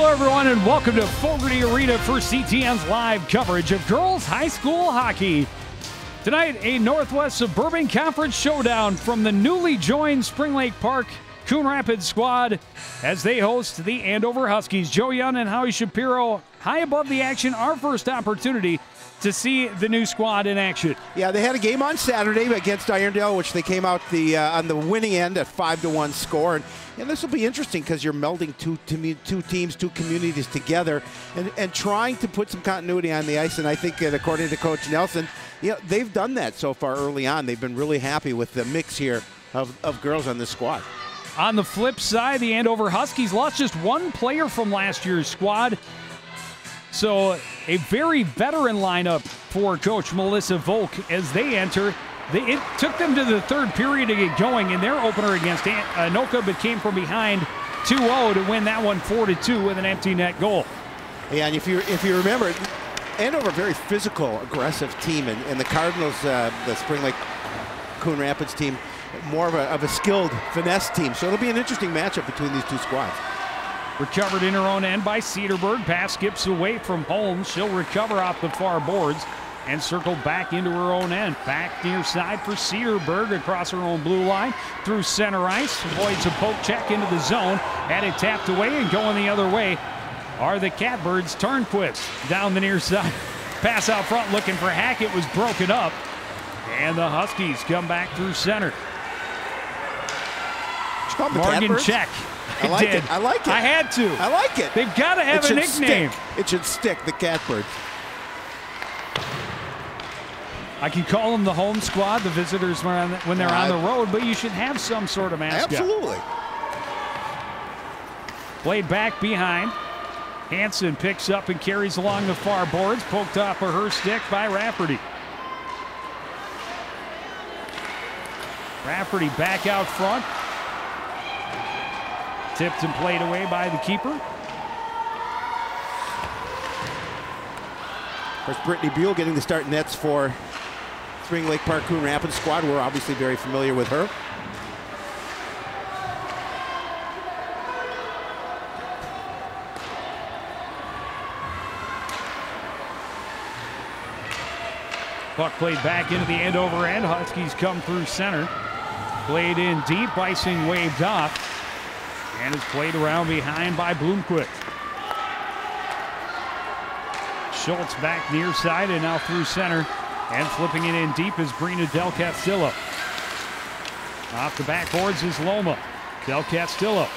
Hello, everyone, and welcome to Fogarty Arena for CTN's live coverage of girls high school hockey. Tonight, a Northwest Suburban Conference showdown from the newly joined Spring Lake Park Coon Rapids squad as they host the Andover Huskies. Joe Young and Howie Shapiro high above the action. Our first opportunity to see the new squad in action. Yeah, they had a game on Saturday against Irondale, which they came out the uh, on the winning end at five to one score. And, and this will be interesting because you're melding two two teams, two communities together, and, and trying to put some continuity on the ice. And I think that according to Coach Nelson, yeah, they've done that so far early on. They've been really happy with the mix here of, of girls on this squad. On the flip side, the Andover Huskies lost just one player from last year's squad. So a very veteran lineup for Coach Melissa Volk as they enter. They, it took them to the third period to get going, in their opener against Anoka, but came from behind 2-0 to win that one 4-2 with an empty net goal. Yeah, and if you if you remember, Andover, a very physical, aggressive team, and, and the Cardinals, uh, the Spring Lake Coon Rapids team, more of a, of a skilled finesse team. So it'll be an interesting matchup between these two squads. Recovered in her own end by Cedarburg. Pass skips away from Holmes. She'll recover off the far boards and circle back into her own end. Back near side for Cedarburg across her own blue line through center ice. Avoids a poke check into the zone. Had it tapped away and going the other way are the Catbirds. Turnquist down the near side. Pass out front looking for Hackett was broken up. And the Huskies come back through center. Morgan Check. I like it. I like it. I had to. I like it. They've got to have it a nickname. Stick. It should stick, the Catbirds. I can call them the home squad, the visitors when they're on the road, but you should have some sort of mascot. Absolutely. Played back behind. Hanson picks up and carries along the far boards, poked off of her stick by Rafferty. Rafferty back out front, Tipped and played away by the keeper. Of course, Brittany Buell getting the start nets for Spring Lake Park Coon Rapids squad. We're obviously very familiar with her. Puck played back into the end over end. Huskies come through center. Played in deep. Icing waved off. And is played around behind by Bloomquist. Schultz back near side and now through center. And flipping it in deep is Brina Del Castillo. Off the backboards is Loma. Del Castillo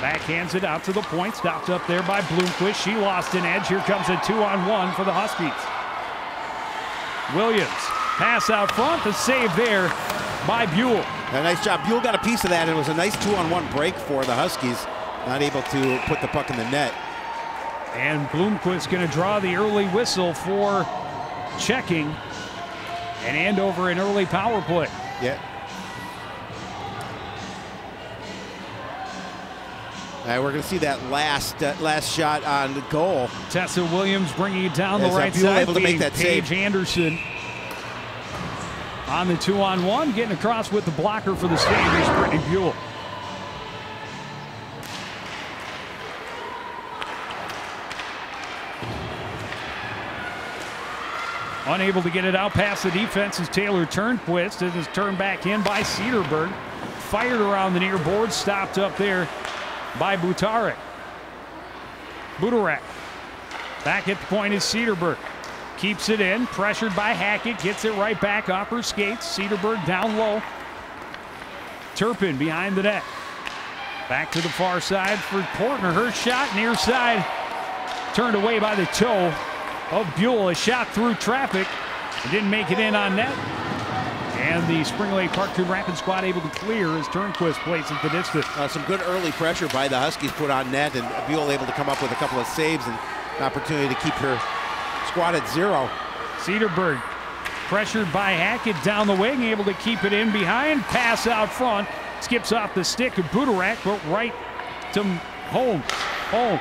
backhands it out to the point. Stopped up there by Bloomquist. She lost an edge. Here comes a two on one for the Huskies. Williams pass out front. The save there by Buell. A nice job. Buell got a piece of that, and it was a nice two-on-one break for the Huskies. Not able to put the puck in the net. And Bloomquist going to draw the early whistle for checking and Andover an early power play. Yeah. Right, we're going to see that last uh, last shot on the goal. Tessa Williams bringing it down As the right side. able to make that Paige save. Anderson on the two on one, getting across with the blocker for the is Brittany Buell. Unable to get it out past the defense is Taylor Turnquist. It is turned back in by Cedarburg. Fired around the near board, stopped up there by Budarak. Budarak. Back at the point is Cedarburg. Keeps it in, pressured by Hackett, gets it right back off her skates. Cedarburg down low. Turpin behind the net. Back to the far side for Portner. Her shot near side. Turned away by the toe of Buell. A shot through traffic. Didn't make it in on net. And the Spring Lake Park Coon Rapid squad able to clear as Turnquist plays at the distance. Uh, some good early pressure by the Huskies put on net, and Buell able to come up with a couple of saves and an opportunity to keep her squad at zero. Cedarburg pressured by Hackett down the wing, able to keep it in behind. Pass out front. Skips off the stick of Budarak, but right to Holmes. Holmes.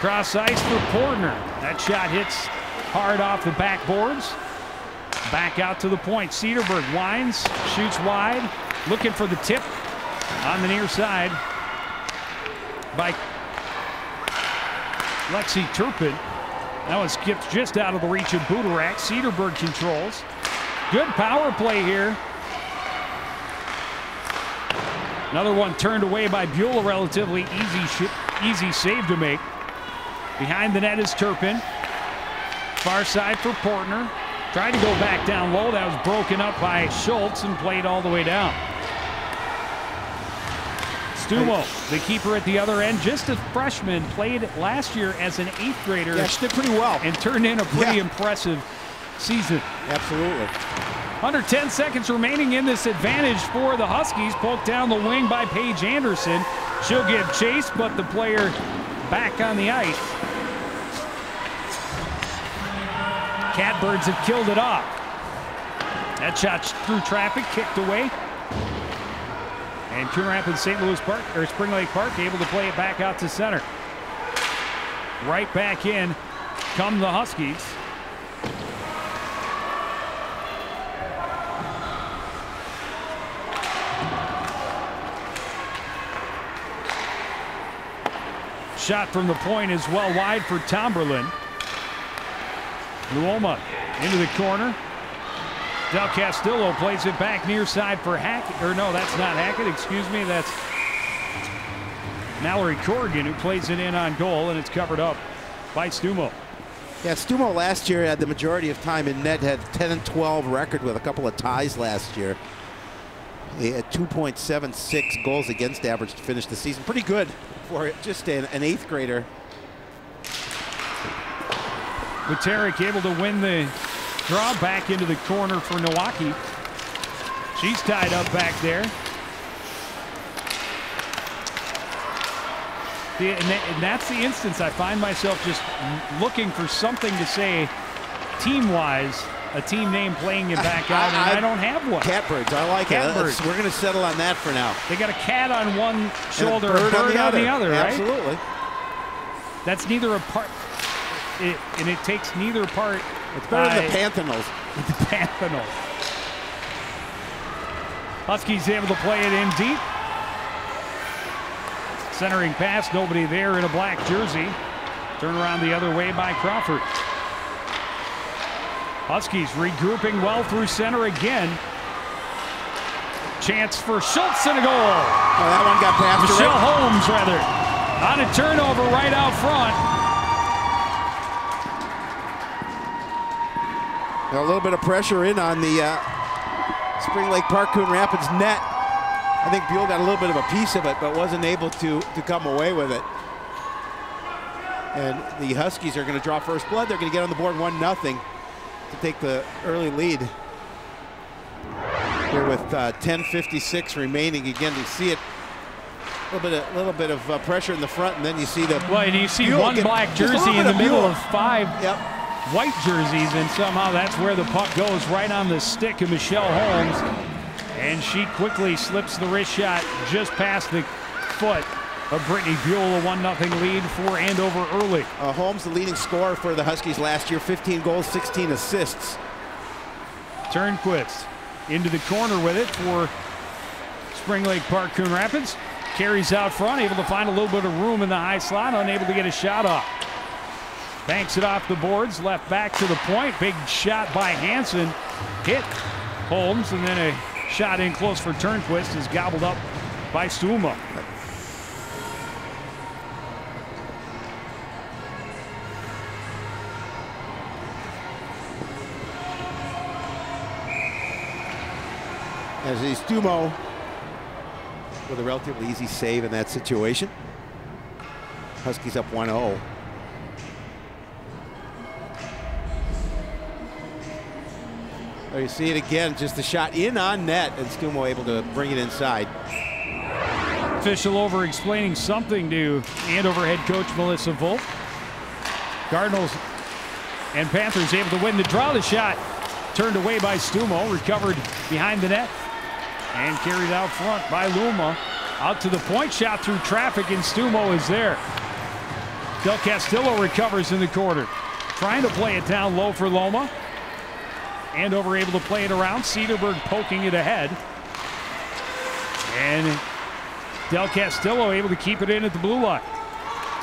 Cross ice for Portner. That shot hits hard off the backboards. Back out to the point. Cedarburg winds, shoots wide, looking for the tip on the near side by Lexi Turpin. That one skips just out of the reach of Budarak. Cedarburg controls. Good power play here. Another one turned away by Buell. Relatively easy, easy save to make. Behind the net is Turpin. Far side for Portner. Tried to go back down low. That was broken up by Schultz and played all the way down. Stumo, the keeper at the other end, just a freshman, played last year as an eighth grader. Yeah, she did pretty well. And turned in a pretty Yeah. impressive season. Absolutely. Under 10 seconds remaining in this advantage for the Huskies. Poked down the wing by Paige Anderson. She'll give chase, but the player back on the ice. Catbirds have killed it off. That shot through traffic, kicked away. And Coon Rapids St. Louis Park or Spring Lake Park able to play it back out to center. Right back in come the Huskies. Shot from the point is well wide for Tomberlin. Luoma into the corner. Del Castillo plays it back near side for Hackett. Or no, that's not Hackett. Excuse me. That's Mallory Corrigan who plays it in on goal, and it's covered up by Stumo. Yeah, Stumo last year had the majority of time in net, had 10 and 12 record with a couple of ties last year. He had 2.76 goals against average to finish the season. Pretty good for just an, an eighth grader. Budarak able to win the draw back into the corner for Milwaukee. She's tied up back there. And, that's the instance I find myself just looking for something to say team-wise, a team name playing it back out, and I, I don't have one. Catbirds, I like Catbirds. it. We're going to settle on that for now. They got a cat on one shoulder, and a bird, a bird on the other, on the other right? Absolutely. That's neither a part, it, and it takes neither part. It's better than the Panthenals. the Panthers. Huskies able to play it in deep. Centering pass, nobody there in a black jersey. Turn around the other way by Crawford. Huskies regrouping well through center again. Chance for Schultz and a goal. Oh, that one got past. Michelle Holmes, rather. On a turnover right out front. A little bit of pressure in on the uh, Spring Lake Park Coon Rapids net. I think Buell got a little bit of a piece of it, but wasn't able to, to come away with it. And the Huskies are going to draw first blood. They're going to get on the board 1 nothing to take the early lead. Here with uh, 10.56 remaining. Again, you see it. A little bit of, little bit of uh, pressure in the front, and then you see the. Well, and you see Buell one black just a little jersey in the middle Buell. of five Yep. White jerseys, and somehow that's where the puck goes, right on the stick of Michelle Holmes. And she quickly slips the wrist shot just past the foot of Brittany Buell, a 1 0 lead for Andover early. Uh, Holmes, the leading scorer for the Huskies last year, 15 goals, 16 assists. Turnquist into the corner with it for Spring Lake Park Coon Rapids. Carries out front, able to find a little bit of room in the high slot, unable to get a shot off. Banks it off the boards, left back to the point. Big shot by Hanson. Hit Holmes, and then a shot in close for Turnquist is gobbled up by Stumo. As is Stumo with a relatively easy save in that situation. Huskies up oh. 1-0. You see it again, just a shot in on net, and Stumo able to bring it inside. Official over explaining something to Andover head coach Melissa Volk. Cardinals and Panthers able to win the draw. The shot turned away by Stumo, recovered behind the net, and carried out front by Luma. Out to the point, shot through traffic, and Stumo is there. Del Castillo recovers in the corner. Trying to play it down low for Loma. Andover able to play it around. Cedarburg poking it ahead. And Del Castillo able to keep it in at the blue line.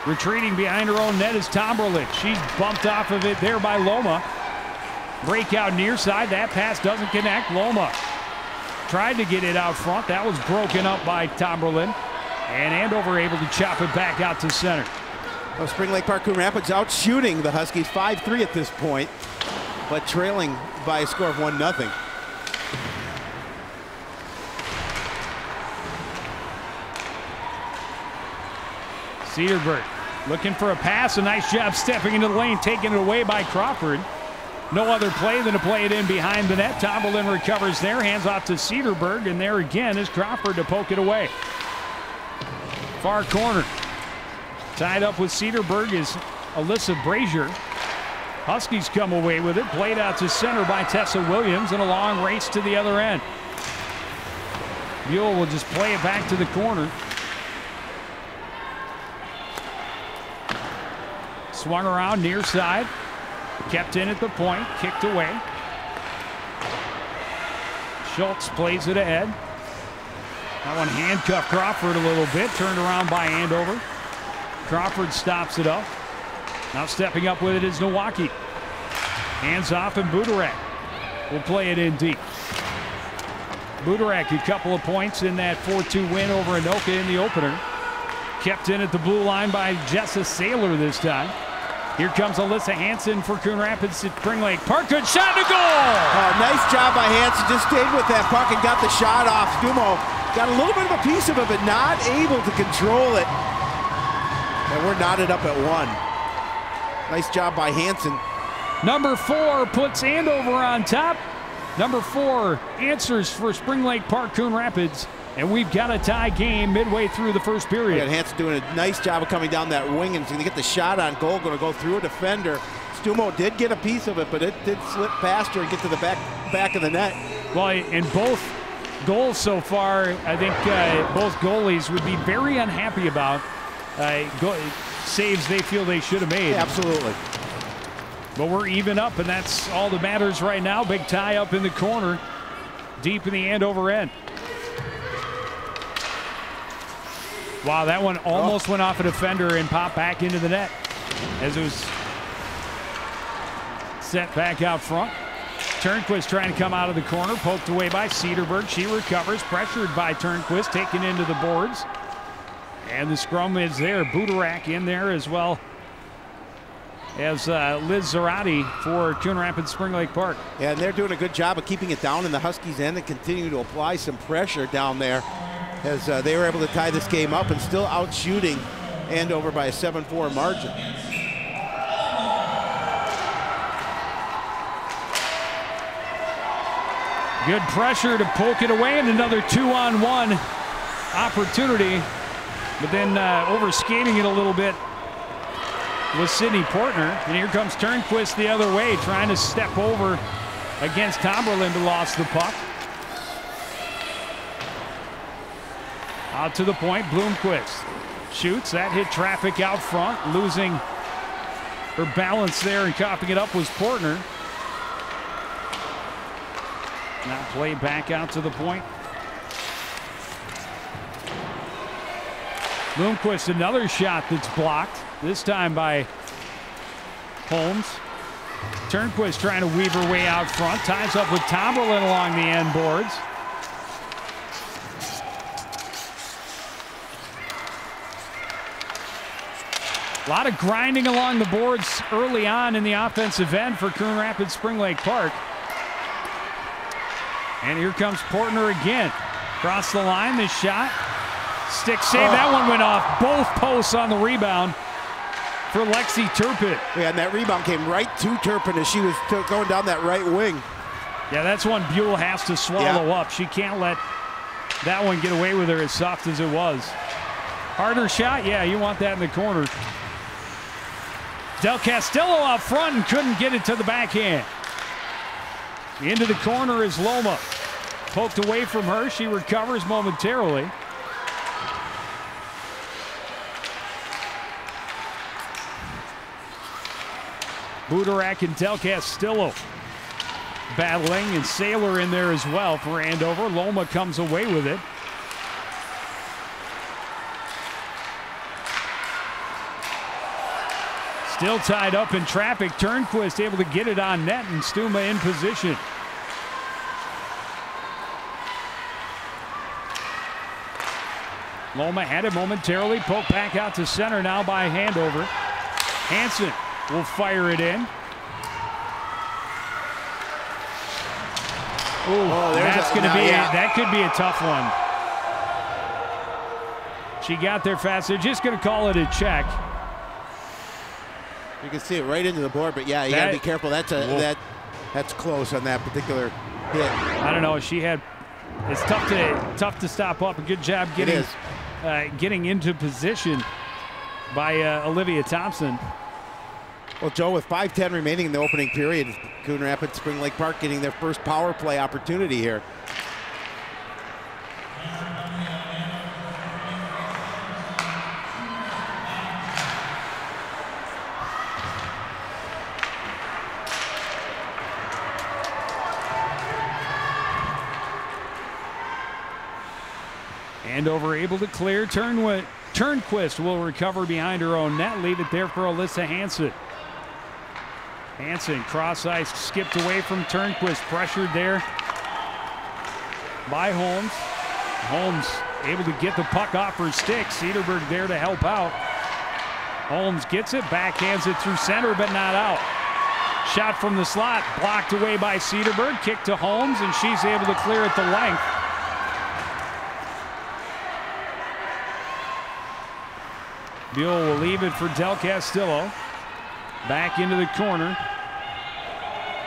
Retreating behind her own net is Tomberlin. She's bumped off of it there by Loma. Breakout near side. That pass doesn't connect. Loma tried to get it out front. That was broken up by Tomberlin. And Andover able to chop it back out to center. Well, Spring Lake Park Coon Rapids out shooting the Huskies 5-3 at this point, but trailing by a score of 1-0. Cedarburg looking for a pass. A nice job stepping into the lane, taking it away by Crawford. No other play than to play it in behind the net. Tomberlin recovers there, hands off to Cedarburg, and there again is Crawford to poke it away. Far corner. Tied up with Cedarburg is Alyssa Brazier. Huskies come away with it. Played out to center by Tessa Williams and a long race to the other end. Buell will just play it back to the corner. Swung around near side. Kept in at the point. Kicked away. Schultz plays it ahead. That one handcuffed Crawford a little bit. Turned around by Andover. Crawford stops it up. Now stepping up with it is Nowacki. Hands off and Budarak will play it in deep. Budarak a couple of points in that 4-2 win over Anoka in the opener. Kept in at the blue line by Jessa Saylor this time. Here comes Alyssa Hanson for Coon Rapids at Spring Lake Park. Good shot to goal! Uh, nice job by Hanson. Just stayed with that puck and got the shot off. Stumo got a little bit of a piece of it, but not able to control it. And we're knotted up at one. Nice job by Hanson. Number four puts Andover on top. Number four answers for Spring Lake Park Coon Rapids. And we've got a tie game midway through the first period. Yeah, Hanson doing a nice job of coming down that wing and going to get the shot on goal. Going to go through a defender. Stumo did get a piece of it, but it did slip past her and get to the back back of the net. Well, in both goals so far, I think uh, both goalies would be very unhappy about uh, go- saves they feel they should have made. Yeah, absolutely. But we're even up, and that's all that matters right now. Big tie up in the corner, deep in the end over end. Wow, that one almost oh. went off a defender and popped back into the net as it was set back out front. Turnquist trying to come out of the corner, poked away by Cedarburg. She recovers, pressured by Turnquist, taken into the boards. And the scrum is there. Budarak in there as well as uh, Liz Zarati for Coon Rapids Spring Lake Park. Yeah, and they're doing a good job of keeping it down in the Huskies end and continue to apply some pressure down there as uh, they were able to tie this game up and still out shooting Andover by a 7-4 margin. Good pressure to poke it away and another two-on-one opportunity, but then uh, over skating it a little bit with Sydney Portner. And here comes Turnquist the other way, trying to step over against Tomberlin to lost the puck. Out to the point, Bloomquist shoots. That hit traffic out front, losing her balance there and coughing it up was Portner. Now play back out to the point. Bloomquist, another shot that's blocked, this time by Holmes. Turnquist trying to weave her way out front, ties up with Tomberlin along the end boards. A lot of grinding along the boards early on in the offensive end for Coon Rapids Spring Lake Park. And here comes Portner again. Cross the line, this shot. Stick save, oh. that one went off. Both posts on the rebound for Lexi Turpin. Yeah, and that rebound came right to Turpin as she was going down that right wing. Yeah, that's one Buell has to swallow yeah. up. She can't let that one get away with her as soft as it was. Harder shot, yeah, you want that in the corner. Del Castillo out front and couldn't get it to the backhand. Into the corner is Loma. Poked away from her. She recovers momentarily. Budarak and Del Castillo battling, and Saylor in there as well for Andover. Loma comes away with it. Still tied up in traffic. Turnquist able to get it on net and Stumo in position. Loma had it momentarily. Poked back out to center now by Andover. Hanson will fire it in. Ooh, Oh, that's going to be yeah. that could be a tough one. She got there fast. They're just going to call it a check. You can see it right into the board, but yeah, you got to be careful. That's a Whoa. that that's close on that particular hit. I don't know. She had. It's tough to tough to stop up. A good job getting uh, getting into position by uh, Olivia Thompson. Well, Joe, with 5:10 remaining in the opening period, Coon Rapids Spring Lake Park getting their first power play opportunity here. Andover able to clear. Turnquist will recover behind her own net. Leave it there for Alyssa Hanson. Hanson cross ice skipped away from Turnquist. Pressured there by Holmes. Holmes able to get the puck off her stick. Cedarberg there to help out. Holmes gets it, backhands it through center, but not out. Shot from the slot, blocked away by Cedarberg, Kick to Holmes, and she's able to clear it the length. Buell will leave it for Del Castillo. Back into the corner.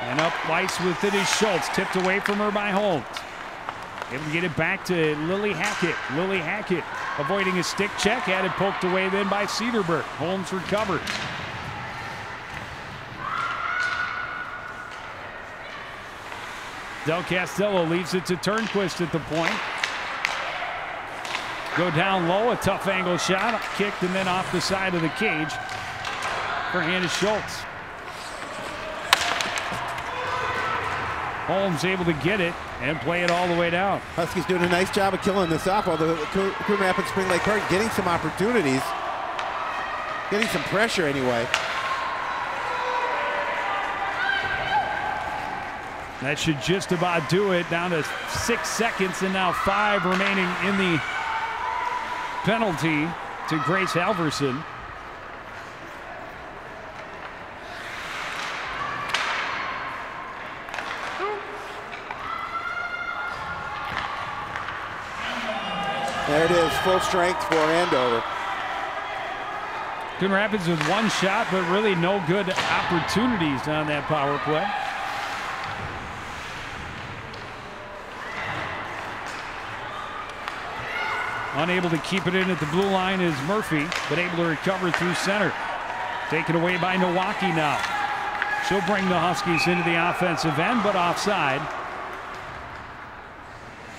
And up ice with it is Schultz. Tipped away from her by Holmes. Able to get it back to Lily Hackett. Lily Hackett avoiding a stick check. Had it poked away then by Cedarburg. Holmes recovers. Del Castillo leaves it to Turnquist at the point. Go down low, a tough angle shot, kicked and then off the side of the cage for Hannah Schultz. Holmes able to get it and play it all the way down. Huskies doing a nice job of killing this off, although Coon Rapids Spring Lake Park getting some opportunities, getting some pressure anyway. That should just about do it. Down to six seconds and now five remaining in the penalty to Grace Halverson. There it is, full strength for Andover. Coon Rapids with one shot, but really no good opportunities on that power play. Unable to keep it in at the blue line is Murphy, but able to recover through center. Taken away by Milwaukee now. She'll bring the Huskies into the offensive end, but offside.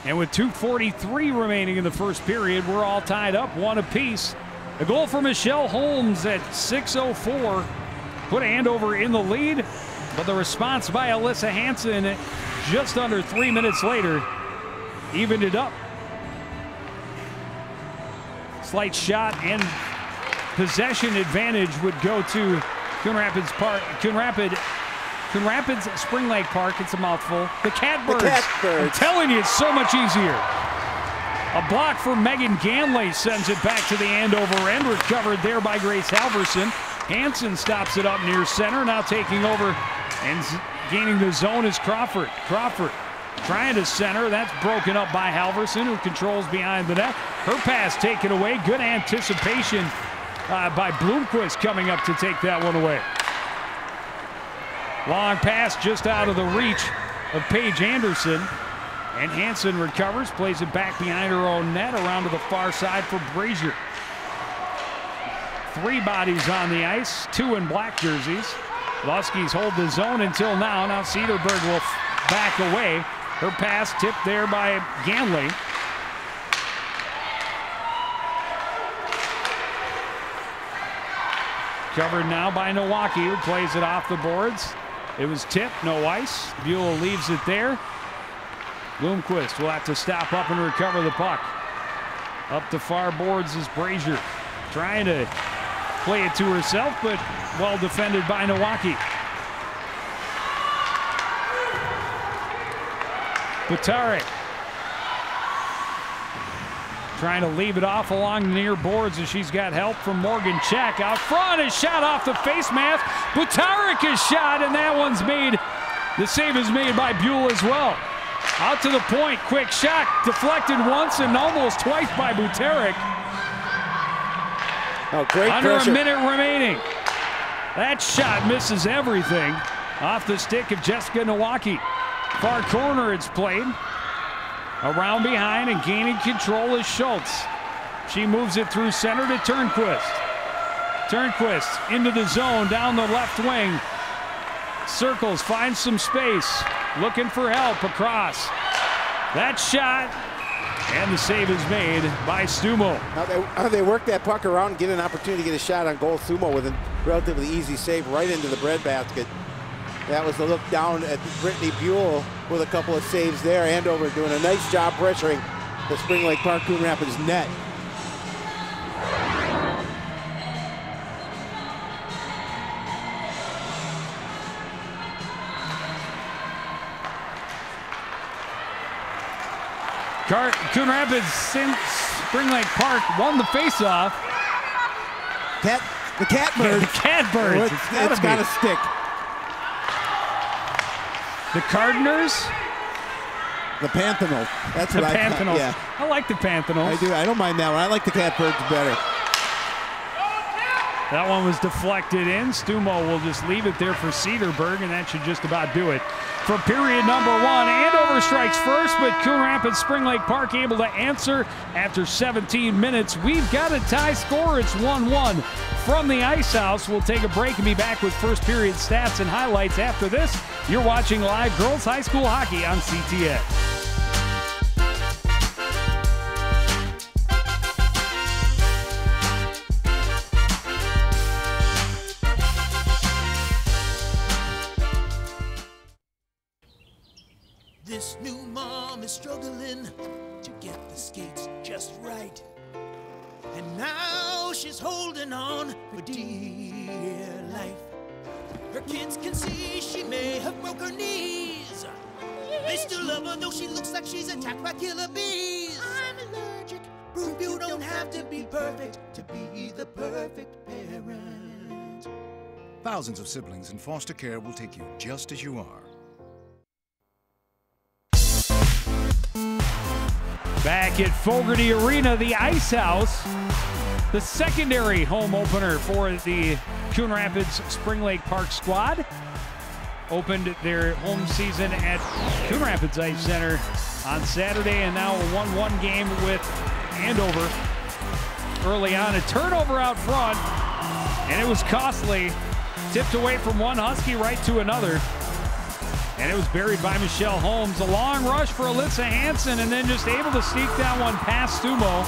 And with 2.43 remaining in the first period, we're all tied up, one apiece. A goal for Michelle Holmes at 6.04 put Andover in the lead, but the response by Alyssa Hanson just under three minutes later evened it up. Slight shot and possession advantage would go to Coon Rapids Park. Coon Rapid. Coon Rapids Spring Lake Park. It's a mouthful. The Catbirds. Catbirds. I'm telling you, it's so much easier. A block for Megan Ganley sends it back to the Andover end. Recovered there by Grace Halverson. Hanson stops it up near center. Now taking over and gaining the zone is Crawford. Crawford trying to center. That's broken up by Halverson, who controls behind the net. Her pass taken away. Good anticipation uh, by Bloomquist coming up to take that one away. Long pass just out of the reach of Paige Anderson. And Hanson recovers, plays it back behind her own net, around to the far side for Brazier. Three bodies on the ice, two in black jerseys. Huskies hold the zone until now. Now Cedarburg will back away. Her pass tipped there by Ganley. Covered now by Milwaukee, who plays it off the boards. It was tipped, no ice. Buell leaves it there. Bloomquist will have to stop up and recover the puck. Up the far boards is Brazier. Trying to play it to herself, but well defended by Nowacki. Budarak trying to leave it off along the near boards as she's got help from Morgan Check. Out front, a shot off the face mask. Budarak is shot, and that one's made. The save is made by Buell as well. Out to the point, quick shot, deflected once and almost twice by Budarak. Oh, great Under pressure. a minute remaining. That shot misses everything off the stick of Jessica Nowacki. Far corner it's played. Around behind and gaining control is Schultz. She moves it through center to Turnquist. Turnquist into the zone down the left wing. Circles, finds some space. Looking for help across. That shot. And the save is made by Stumo. Now they, they work that puck around and get an opportunity to get a shot on goal. Stumo with a relatively easy save right into the breadbasket. That was the look down at Brittany Buell with a couple of saves there. Andover doing a nice job pressuring the Spring Lake Park Coon Rapids net. Coon Rapids since Spring Lake Park won the faceoff. Cat, the catbird. The Catbirds. It's, it's got to stick. The Cardinals. The Panthenol. That's The what I Panthenos. Yeah, I like the Panthenos. I do. I don't mind that one. I like the catbirds better. That one was deflected in. Stumo will just leave it there for Cedarburg, and that should just about do it. For period number one, Andover strikes first, but Coon Rapids Spring Lake Park able to answer after 17 minutes. We've got a tie score. It's 1 1 from the Ice House. We'll take a break and be back with first period stats and highlights after this. You're watching live girls high school hockey on CTN. Thousands of siblings in foster care will take you just as you are. Back at Fogarty Arena, the Ice House, the secondary home opener for the Coon Rapids Spring Lake Park squad. Opened their home season at Coon Rapids Ice Center on Saturday, and now a 1 1 game with Andover. Early on, a turnover out front, and it was costly. Tipped away from one Husky right to another. And it was buried by Michelle Holmes. A long rush for Alyssa Hanson, and then just able to sneak that one past Stumo.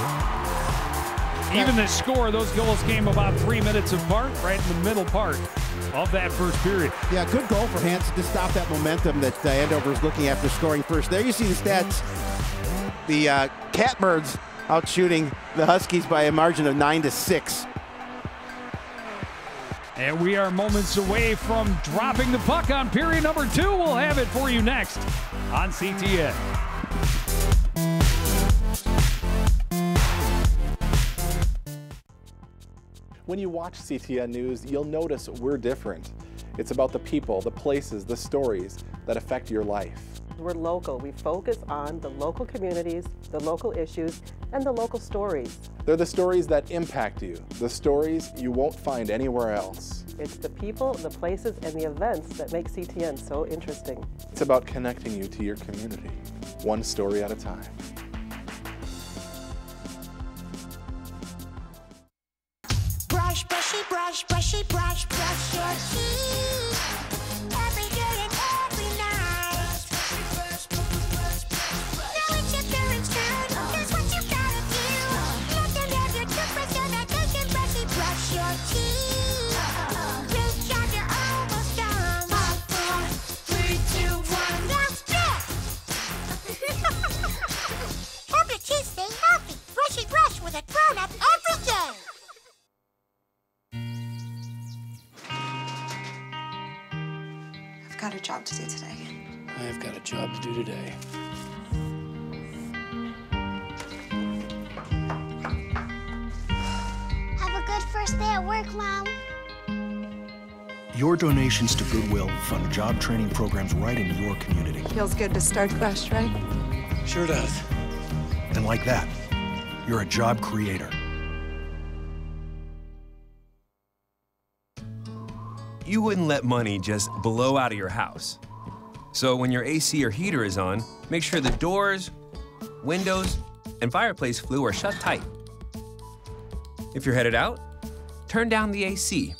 Even the score, those goals came about three minutes apart, right in the middle part of that first period. Yeah, good goal for Hanson to stop that momentum that uh, Andover is looking after scoring first. There you see the stats. The uh, Catbirds out shooting the Huskies by a margin of nine to six. And we are moments away from dropping the puck on period number two. We'll have it for you next on CTN. When you watch CTN News, you'll notice we're different. It's about the people, the places, the stories that affect your life. We're local. We focus on the local communities, the local issues, and the local stories. They're the stories that impact you, the stories you won't find anywhere else. It's the people, the places, and the events that make CTN so interesting. It's about connecting you to your community, one story at a time. Brush, brushy, brush, brushy, brush, brush your teeth. with a grown-up every day. I've got a job to do today. I've got a job to do today. Have a good first day at work, Mom. Your donations to Goodwill fund job training programs right in your community. Feels good to start fresh, right? Sure does. And like that, you're a job creator. You wouldn't let money just blow out of your house. So when your AC or heater is on, make sure the doors, windows, and fireplace flue are shut tight. If you're headed out, turn down the AC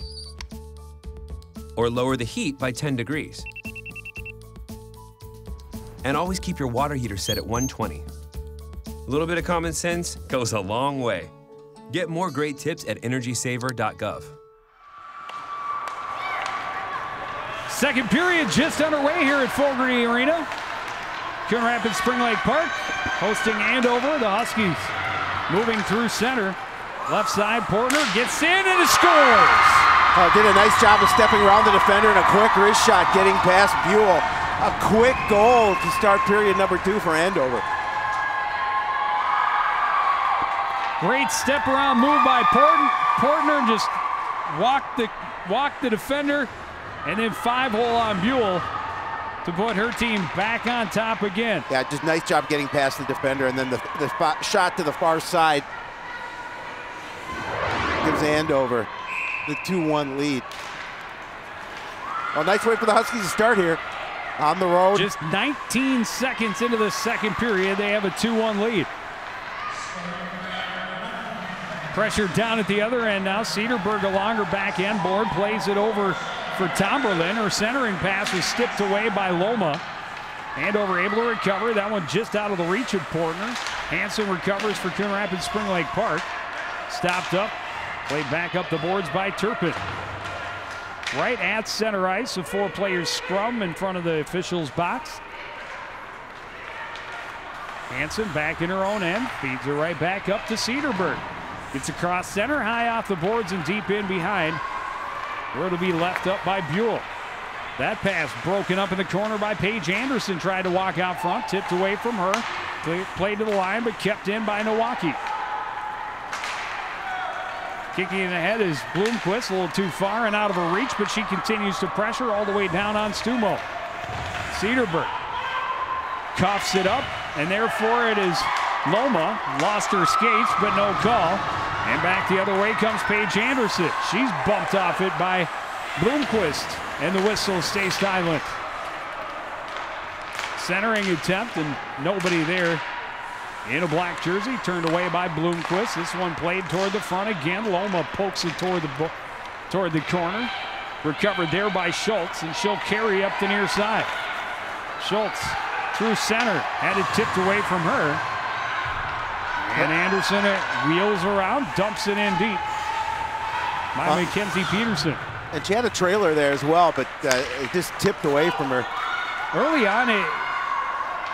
or lower the heat by 10 degrees. And always keep your water heater set at 120. A little bit of common sense goes a long way. Get more great tips at energysaver.gov. Second period just underway here at Fogarty Arena. Coon Rapids Spring Lake Park hosting Andover. The Huskies moving through center. Left side, Portner gets in and it scores. Oh, did a nice job of stepping around the defender and a quick wrist shot getting past Buell. A quick goal to start period number two for Andover. Great step around move by Portner. Portner just walked the walked the defender and then five hole on Buell to put her team back on top again. Yeah, just nice job getting past the defender and then the, the spot, shot to the far side gives Andover the 2-1 lead. Well, nice way for the Huskies to start here on the road. Just 19 seconds into the second period, they have a 2-1 lead. Pressure down at the other end now. Cedarburg along her back end board plays it over for Tomberlin. Her centering pass was stipped away by Loma. Andover able to recover. That one just out of the reach of Portner. Hanson recovers for Coon Rapids Spring Lake Park. Stopped up. Played back up the boards by Turpin. Right at center ice, a four players scrum in front of the officials' box. Hanson back in her own end, feeds her right back up to Cedarburg. Gets across center, high off the boards and deep in behind. Where it'll be left up by Buell. That pass broken up in the corner by Paige Anderson. Tried to walk out front, tipped away from her. Played to the line, but kept in by Nowacki. Kicking ahead is Bloomquist, a little too far and out of her reach, but she continues to pressure all the way down on Stumo. Cedarburg coughs it up, and therefore it is Loma. Lost her skates, but no call. And back the other way comes Paige Anderson. She's bumped off it by Bloomquist, and the whistle stays silent. Centering attempt, and nobody there in a black jersey, turned away by Bloomquist. This one played toward the front again. Loma pokes it toward the toward the corner. Recovered there by Schultz, and she'll carry up the near side. Schultz through center, had it tipped away from her. And Anderson wheels around, dumps it in deep by Uh, Mackenzie Peterson. And she had a trailer there as well, but uh, it just tipped away from her. Early on, it,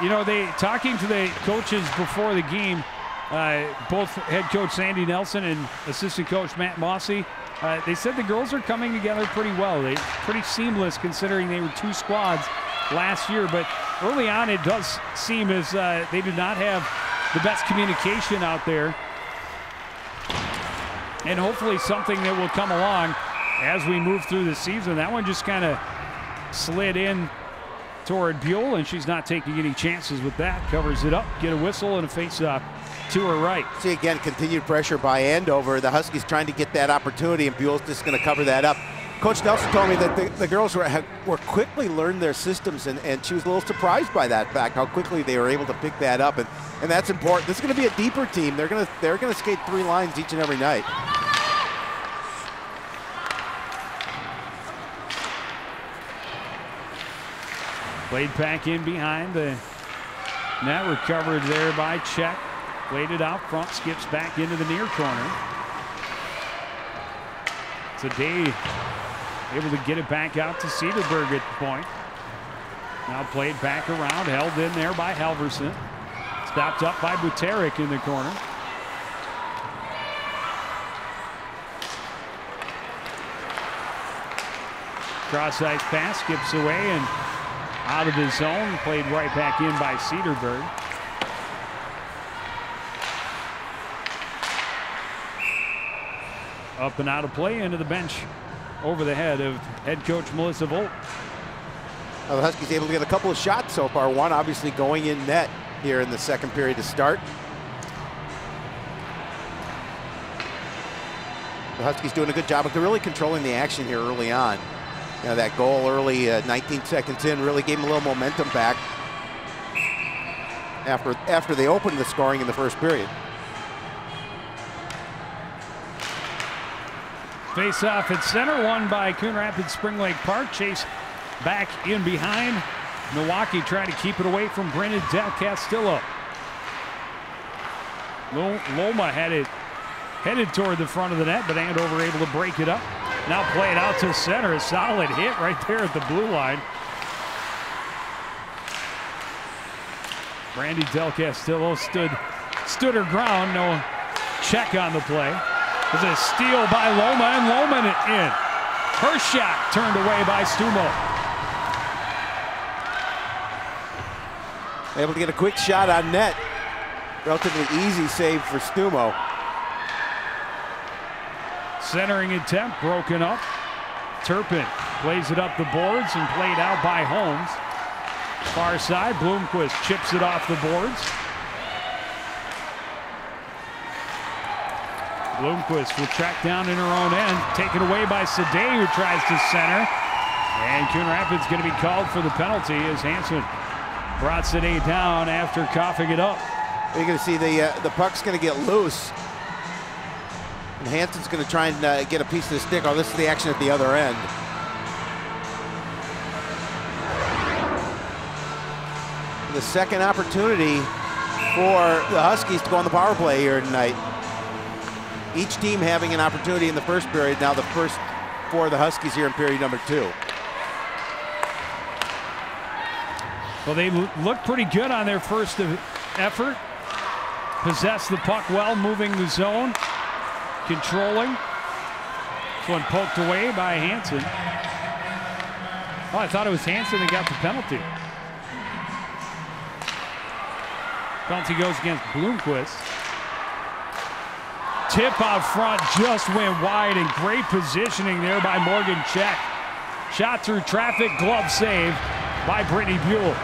you know, they talking to the coaches before the game, uh, both head coach Sandy Nelson and assistant coach Matt Mossy. Uh, they said the girls are coming together pretty well. They pretty seamless considering they were two squads last year. But early on, it does seem as uh, they do not have the best communication out there. And hopefully something that will come along as we move through the season. That one just kind of slid in toward Buell, and she's not taking any chances with that. Covers it up, get a whistle, and a face-off to her right. See again, continued pressure by Andover. The Huskies trying to get that opportunity, and Buell's just going to cover that up. Coach Nelson told me that the, the girls were, had, were quickly learned their systems, and, and she was a little surprised by that fact, how quickly they were able to pick that up, and, and that's important. This is going to be a deeper team. They're going to they're going to skate three lines each and every night. Played back in behind the net, recovered there by Check. Played it out front, skips back into the near corner. Today, able to get it back out to Cedarburg at the point. Now played back around, held in there by Halverson. Stopped up by Buteric in the corner. Cross ice pass skips away and out of the zone. Played right back in by Cedarburg. Up and out of play into the bench over the head of head coach Melissa Volt. Well, the Huskies able to get a couple of shots so far. One obviously going in net here in the second period to start. The Huskies doing a good job of really controlling the action here early on. You know, that goal early, uh, 19 seconds in, really gave them a little momentum back after, after they opened the scoring in the first period. Face off at center, won by Coon Rapids Spring Lake Park. Chase back in behind. Milwaukee trying to keep it away from Brendan Del Castillo. Loma had it headed toward the front of the net, but Andover able to break it up. Now play it out to center. A solid hit right there at the blue line. Brandy Del Castillo stood stood her ground. No check on the play. There's a steal by Loma and Loma in. Her shot turned away by Stumo. Able to get a quick shot on net. Relatively easy save for Stumo. Centering attempt broken up. Turpin plays it up the boards and played out by Holmes. Far side, Bloomquist chips it off the boards. Bloomquist will track down in her own end, taken away by Sade, who tries to center. And Coon Rapids going to be called for the penalty as Hanson brought Sade down after coughing it up. You're going to see the uh, the puck's going to get loose. And Hanson's going to try and uh, get a piece of the stick. Oh, this is the action at the other end. The second opportunity for the Huskies to go on the power play here tonight. Each team having an opportunity in the first period. Now the first for the Huskies here in period number two. Well, they looked pretty good on their first effort. Possessed the puck well, moving the zone, controlling. This one poked away by Hanson. Oh, I thought it was Hanson that got the penalty. Penalty goes against Bloomquist. Tip out front just went wide and great positioning there by Morgan Check. Shot through traffic, glove save by Brittany Buell.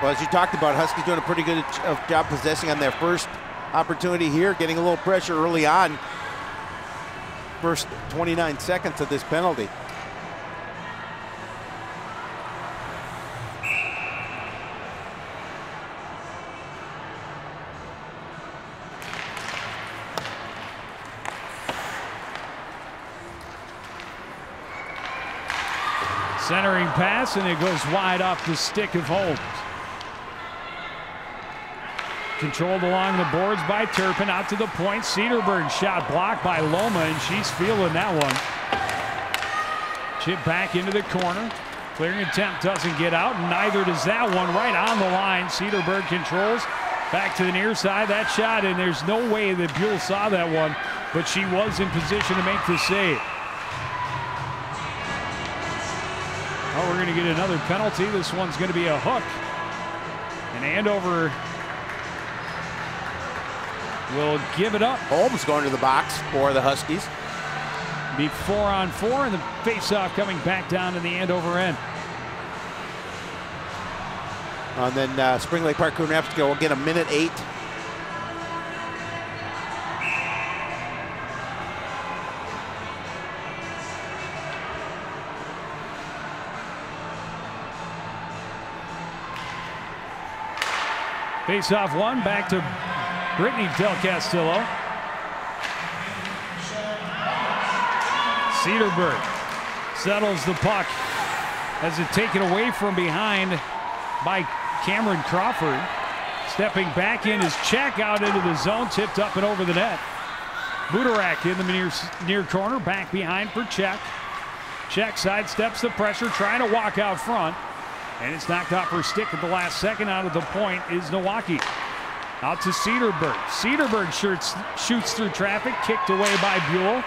Well, as you talked about, Huskies doing a pretty good job possessing on their first opportunity here, getting a little pressure early on. First 29 seconds of this penalty. Centering pass, and it goes wide off the stick of Holmes. Controlled along the boards by Turpin, out to the point. Cedarburg shot blocked by Loma, and she's feeling that one. Chip back into the corner. Clearing attempt doesn't get out, neither does that one. Right on the line, Cedarburg controls. Back to the near side, that shot, and there's no way that Buell saw that one, but she was in position to make the save. Oh, we're going to get another penalty. This one's going to be a hook. And Andover will give it up. Holmes going to the box for the Huskies. Be four on four, and the faceoff coming back down to the Andover end. And then uh, Spring Lake Park Coon Rapids will get a minute eight. Face-off one, back to Brittany Del Castillo. Cedarburg settles the puck. Has it taken away from behind by Cameron Crawford. Stepping back in his check out into the zone, tipped up and over the net. Budarak in the near, near corner, back behind for check. Check sidesteps the pressure, trying to walk out front. And it's knocked off her stick at the last second. Out of the point is Nowacki. Out to Cedarburg. Cedarburg shoots, shoots through traffic, kicked away by Buell.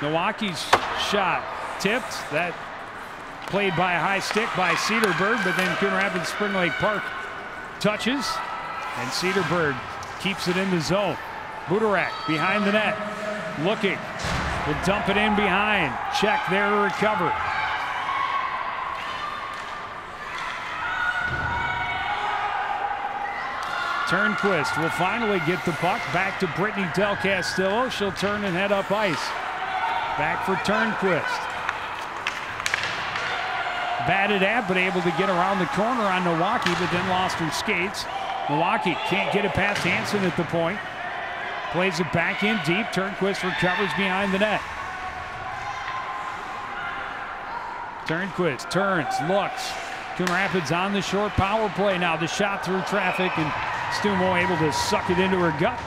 Milwaukee's shot tipped. That played by a high stick by Cedarburg, but then Coon Rapids Spring Lake Park touches, and Cedarburg keeps it in the zone. Budarak behind the net, looking, will dump it in behind. Check there to recover. Turnquist will finally get the puck back to Brittany Del Castillo. She'll turn and head up ice. Back for Turnquist. Batted at, but able to get around the corner on Milwaukee, but then lost her skates. Milwaukee can't get it past Hanson at the point. Plays it back in deep. Turnquist recovers behind the net. Turnquist turns, looks. Coon Rapids on the short power play now. The shot through traffic, and Stumo able to suck it into her gut.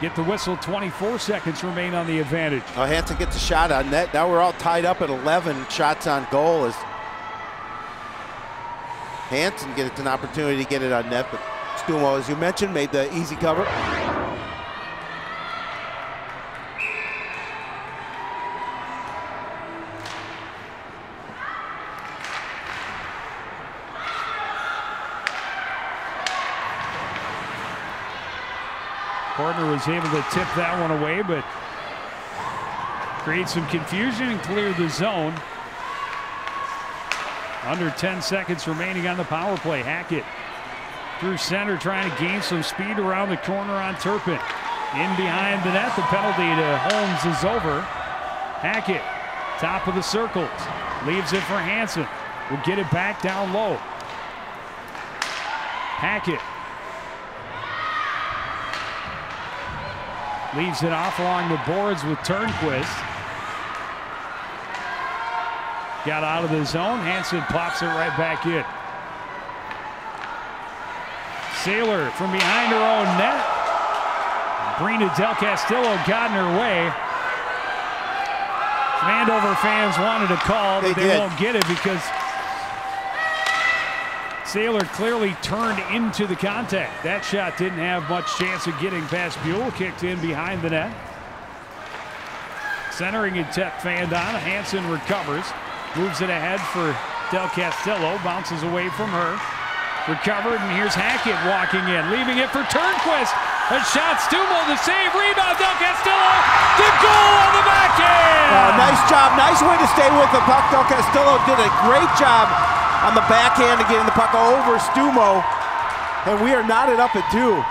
Get the whistle. 24 seconds remain on the advantage. Oh, Hanson gets a shot on net. Now we're all tied up at 11 shots on goal as Hanson gets an opportunity to get it on net, but Stumo, as you mentioned, made the easy cover. Partner was able to tip that one away, but create some confusion and clear the zone. Under 10 seconds remaining on the power play. Hackett through center trying to gain some speed around the corner on Turpin. In behind the net, the penalty to Holmes is over. Hackett, top of the circles, leaves it for Hanson. Will get it back down low. Hackett leaves it off along the boards with Turnquist. Got out of the zone. Hanson pops it right back in. Saylor from behind her own net. Brina Del Castillo got in her way. Andover fans wanted a call, but They they, won't get it because Saylor clearly turned into the contact. That shot didn't have much chance of getting past Buell. Kicked in behind the net. Centering and tap fanned on. Hanson recovers. Moves it ahead for Del Castillo. Bounces away from her. Recovered, and here's Hackett walking in, leaving it for Turnquist. A shot, Stumo, the save, rebound, Del Castillo, the goal on the backhand! Uh, nice job. Nice way to stay with the puck. Del Castillo did a great job on the backhand of getting the puck over Stumo. And we are knotted up at two.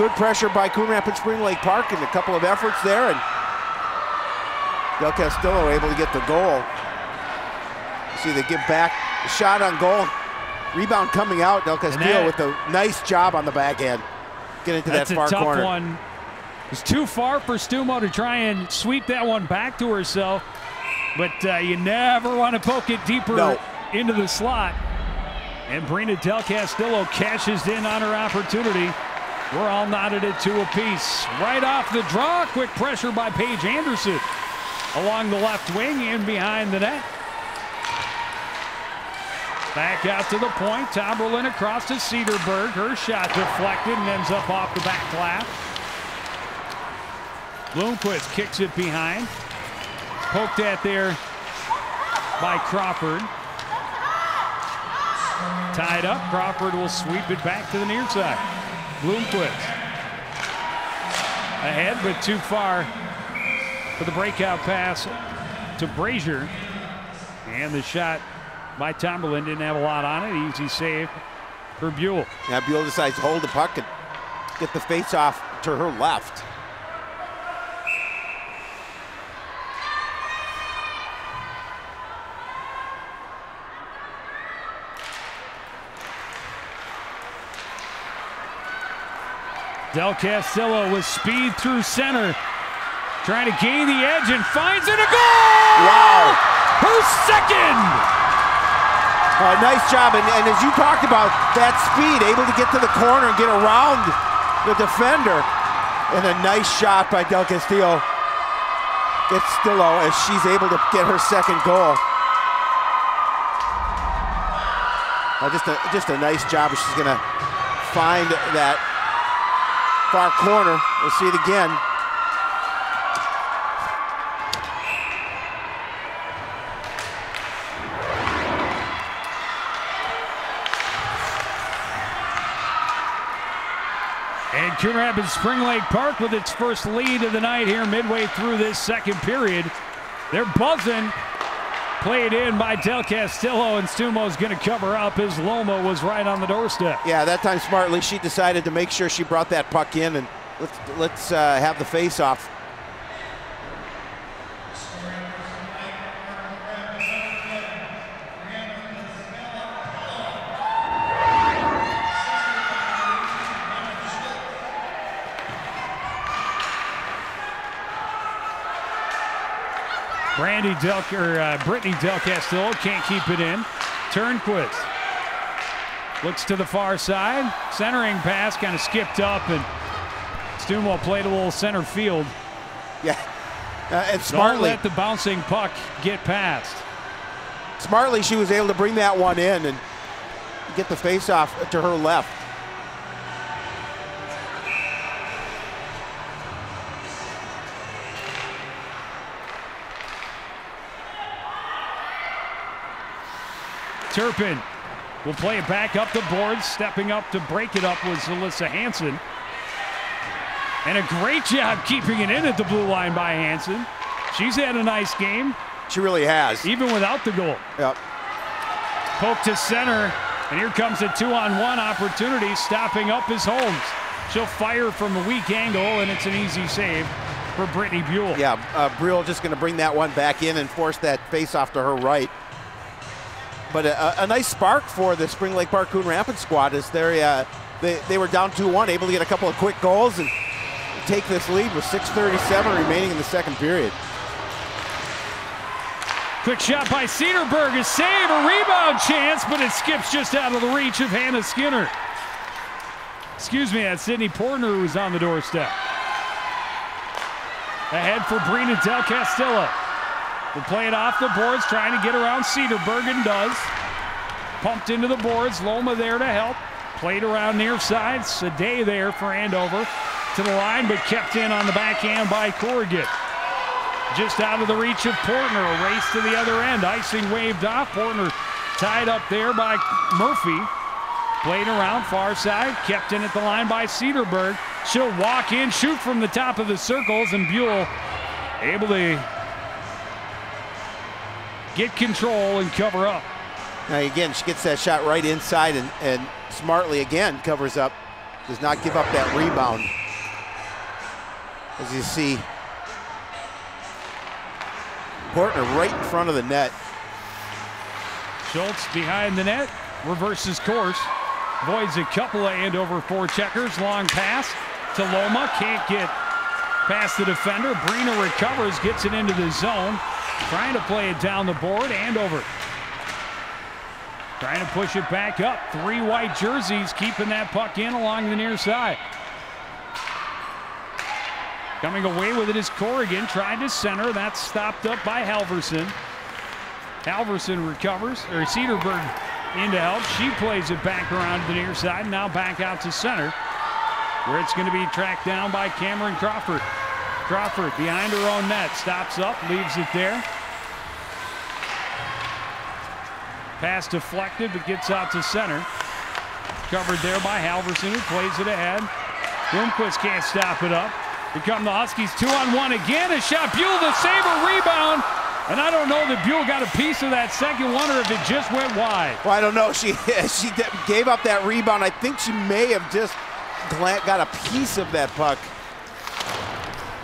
Good pressure by Coon Rapids Spring Lake Park and a couple of efforts there. And Del Castillo able to get the goal. See, they give back the shot on goal. Rebound coming out. Del Castillo that- with a nice job on the backhand. Get into that far a tough corner. one. It's too far for Stumo to try and sweep that one back to herself, but uh, you never want to poke it deeper No. Into the slot. And Brina Del Castillo cashes in on her opportunity. We're all knotted at two apiece. Right off the draw, quick pressure by Paige Anderson along the left wing and behind the net. Back out to the point. Tomberlin across to Cedarburg. Her shot deflected and ends up off the back glass. Bloomquist kicks it behind. Poked at there by Crawford. Tied up. Crawford will sweep it back to the near side. Bloomquist ahead, but too far for the breakout pass to Brazier. And the shot by Tomberlin didn't have a lot on it. Easy save for Buell. Now Buell decides to hold the puck and get the face off to her left. Del Castillo with speed through center. Trying to gain the edge and finds it a goal! Wow. Her second! Uh, nice job, and, and as you talked about, that speed, able to get to the corner and get around the defender. And a nice shot by Del Castillo. Castillo as she's able to get her second goal. Uh, just, a, just a nice job. She's going to find that Far corner. We'll see it again. And Coon Rapids Spring Lake Park with its first lead of the night here midway through this second period. They're buzzing Played in by Del Castillo, and Stumo's going to cover up as Loma was right on the doorstep. Yeah, that time smartly she decided to make sure she brought that puck in and let's let's uh, have the face off. Brandy Del or uh, Brittany Del Castillo can't keep it in. Turnquist looks to the far side. Centering pass kind of skipped up, and Stumo played a little center field. Yeah, uh, and Don't smartly, let the bouncing puck get past. smartly she was able to bring that one in and get the face off to her left. Turpin will play it back up the board. Stepping up to break it up was Alyssa Hanson. And a great job keeping it in at the blue line by Hanson. She's had a nice game, She really has. even without the goal. Yep. Poke to center, and here comes a two-on-one opportunity. Stopping up is Holmes. She'll fire from a weak angle, and it's an easy save for Brittany Buell. Yeah, uh, Brill just going to bring that one back in and force that face off to her right. But a, a nice spark for the Spring Lake Park Coon Rapids squad is they uh, they they were down 2-1, able to get a couple of quick goals and take this lead with 6:37 remaining in the second period. Quick shot by Cedarberg, a save, a rebound chance, but it skips just out of the reach of Hannah Skinner. Excuse me, that's Sydney Portner who was on the doorstep. Ahead for Brina Del Castillo. Will play it off the boards, trying to get around Cedarberg and does. Pumped into the boards, Loma there to help. Played around near side, Sade there for Andover. To the line, but kept in on the backhand by Corrigan. Just out of the reach of Portner. A race to the other end. Icing waved off. Portner tied up there by Murphy. Played around far side. Kept in at the line by Cedarberg. She'll walk in, shoot from the top of the circles, and Buell able to get control and cover up. Now again, she gets that shot right inside and, and smartly again covers up. Does not give up that rebound. As you see, Portner right in front of the net. Schultz behind the net, reverses course, voids a couple of Andover four checkers, long pass to Loma, can't get past the defender. Brina recovers, gets it into the zone, trying to play it down the board. and over. trying to push it back up. Three white jerseys keeping that puck in along the near side. Coming away with it is Corrigan, trying to center. That's stopped up by Halverson. Halverson recovers, or Cedarberg into help. She plays it back around the near side, now back out to center, where it's going to be tracked down by Cameron Crawford. Crawford behind her own net, stops up, leaves it there. Pass deflected, but gets out to center. Covered there by Halverson, who plays it ahead. Bloomquist can't stop it up. Here come the Huskies, two on one again. A shot, Buell the save, a rebound. And I don't know that Buell got a piece of that second one or if it just went wide. Well, I don't know. She she gave up that rebound. I think she may have just got a piece of that puck.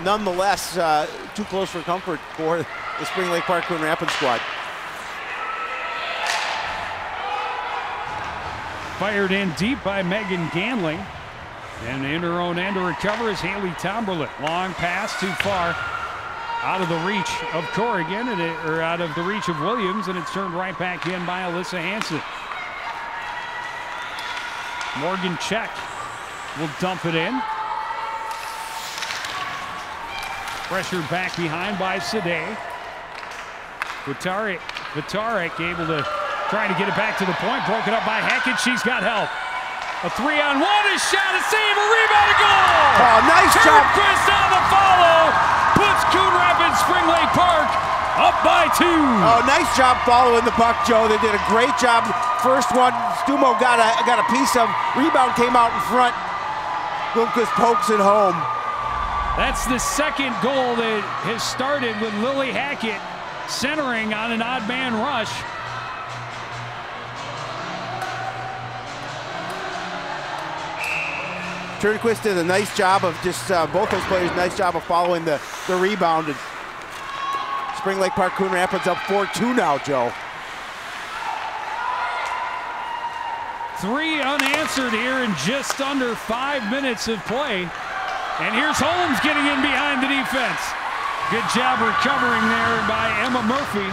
Nonetheless, uh, too close for comfort for the Spring Lake Park Coon Rapids squad. Fired in deep by Megan Ganley. And in her own end to recover is Haley Tomberlin. Long pass too far out of the reach of Corrigan, and it, or out of the reach of Williams, and it's turned right back in by Alyssa Hanson. Morgan Check will dump it in. Pressure back behind by Sade. Vitarek, Vitarek able to try to get it back to the point. Broken up by Hackett. She's got help. A three on one, a shot, a save, a rebound, a goal! Oh, nice job. Turnquist on the follow. Puts Coon Rapids Spring Lake Park up by two. Oh, nice job following the puck, Joe. They did a great job. First one, Stumo got a got a piece of. Rebound came out in front. Bloomquist pokes it home. That's the second goal that has started with Lily Hackett centering on an odd man rush. Turnquist did a nice job of just uh, both those players. Nice job of following the the rebound. Spring Lake Park Coon Rapids up 4-2 now, Joe. Three unanswered here in just under five minutes of play. And here's Holmes getting in behind the defense. Good job recovering there by Emma Murphy.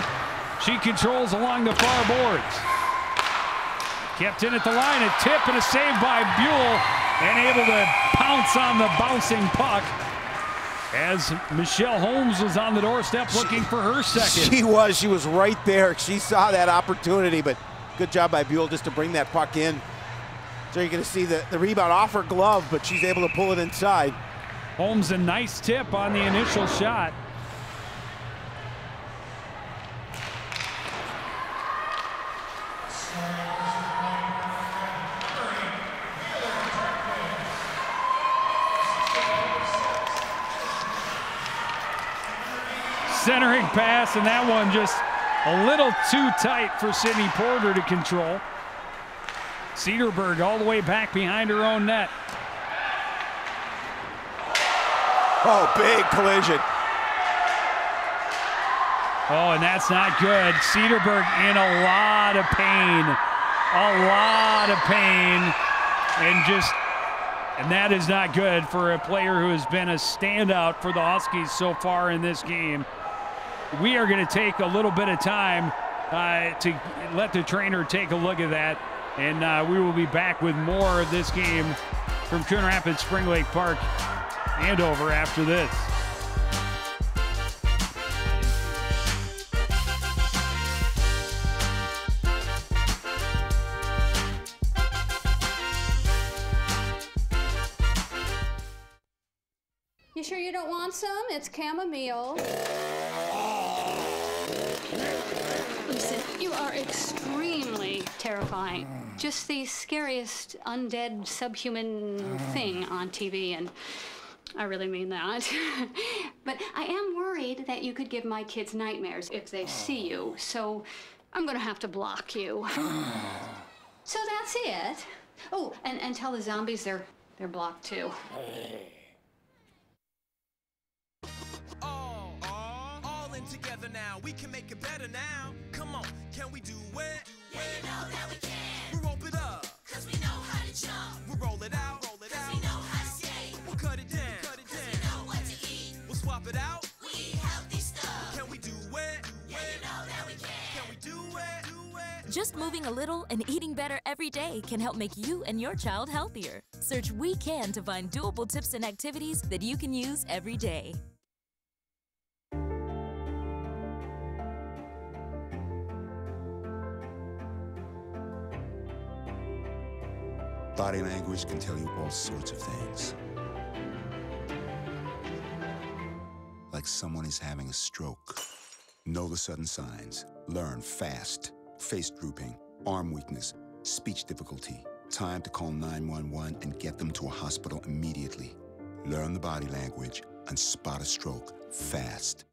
She controls along the far boards. Kept in at the line, a tip and a save by Buell, and able to pounce on the bouncing puck as Michelle Holmes was on the doorstep looking for her second. She was. She was right there. She saw that opportunity, but good job by Buell just to bring that puck in. So you're going to see the, the rebound off her glove, but she's able to pull it inside. Holmes a nice tip on the initial shot. Centering pass, and that one just a little too tight for Sydney Portner to control. Cedarberg all the way back behind her own net. Oh, big collision. Oh, and that's not good. Cedarberg in a lot of pain. A lot of pain. And just, and that is not good for a player who has been a standout for the Huskies so far in this game. We are going to take a little bit of time uh, to let the trainer take a look at that. And uh, we will be back with more of this game from Coon Rapids Spring Lake Park and over after this. You sure you don't want some? It's chamomile. Listen, you are extremely terrifying. Just the scariest undead subhuman thing on TV, and I really mean that. but I am worried that you could give my kids nightmares if they see you, so I'm gonna have to block you. so that's it. Oh, and, and tell the zombies they're they're blocked too. All in together now, we can make it better now. Come on, can we do it? Yeah, you know that we can. We rope it up, cause we know how to jump. We roll it out, roll it out. we know how to skate. We'll cut it down, cut it down. we know what to eat. We'll swap it out. We eat healthy stuff. Can we do it? Yeah, you know that we can. Can we do it? Do it? Just moving a little and eating better every day can help make you and your child healthier. Search We Can to find doable tips and activities that you can use every day. Body language can tell you all sorts of things. Like someone is having a stroke. Know the sudden signs. Learn fast. Face drooping, arm weakness, speech difficulty. Time to call 911 and get them to a hospital immediately. Learn the body language and spot a stroke fast.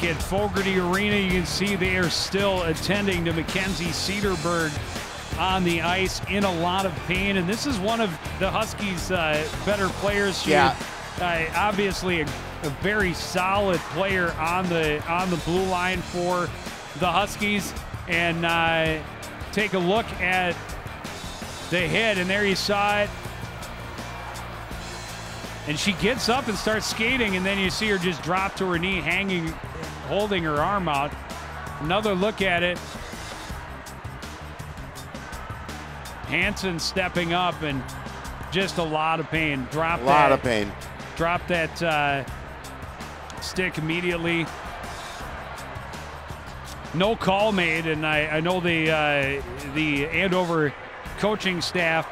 Back at Fogarty Arena, you can see they are still attending to Mackenzie Cedarberg on the ice in a lot of pain. And this is one of the Huskies' uh, better players. She, Yeah. Uh, obviously, a, a very solid player on the on the blue line for the Huskies. And uh, take a look at the hit, and there you saw it. And she gets up and starts skating, and then you see her just drop to her knee, hanging, holding her arm out. Another look at it. Hanson stepping up and just a lot of pain. Drop A lot that, of pain. Drop that uh, stick immediately. No call made, and I, I know the uh, the Andover coaching staff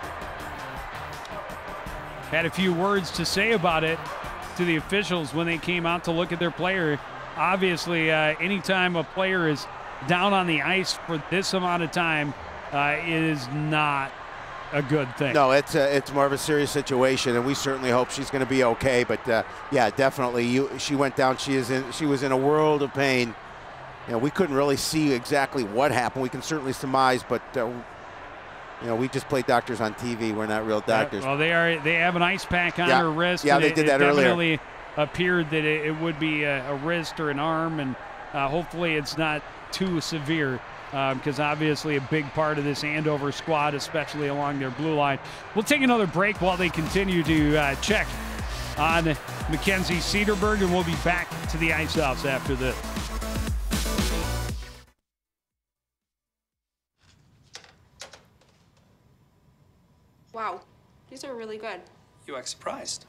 had a few words to say about it to the officials when they came out to look at their player. Obviously, uh, anytime a player is down on the ice for this amount of time, uh, it is not a good thing. No, it's a, it's more of a serious situation, and we certainly hope she's going to be okay. But uh, yeah, definitely, you she went down. She is in she was in a world of pain. You know, we couldn't really see exactly what happened. We can certainly surmise, but uh, you know, we just play doctors on TV. We're not real doctors. Well, they are. They have an ice pack on Yeah. her wrist. Yeah, they it, did that earlier. Definitely appeared that it, it would be a, a wrist or an arm, and uh, hopefully it's not too severe. Because obviously a big part of this Andover squad, especially along their blue line. We'll take another break while they continue to uh, check on Mackenzie Cedarberg, and we'll be back to the Ice House after this. Wow, these are really good. You act surprised.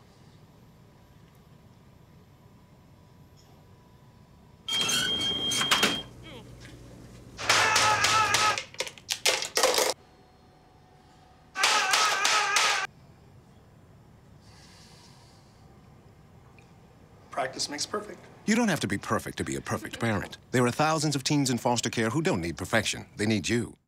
Practice makes perfect. You don't have to be perfect to be a perfect parent. There are thousands of teens in foster care who don't need perfection. They need you.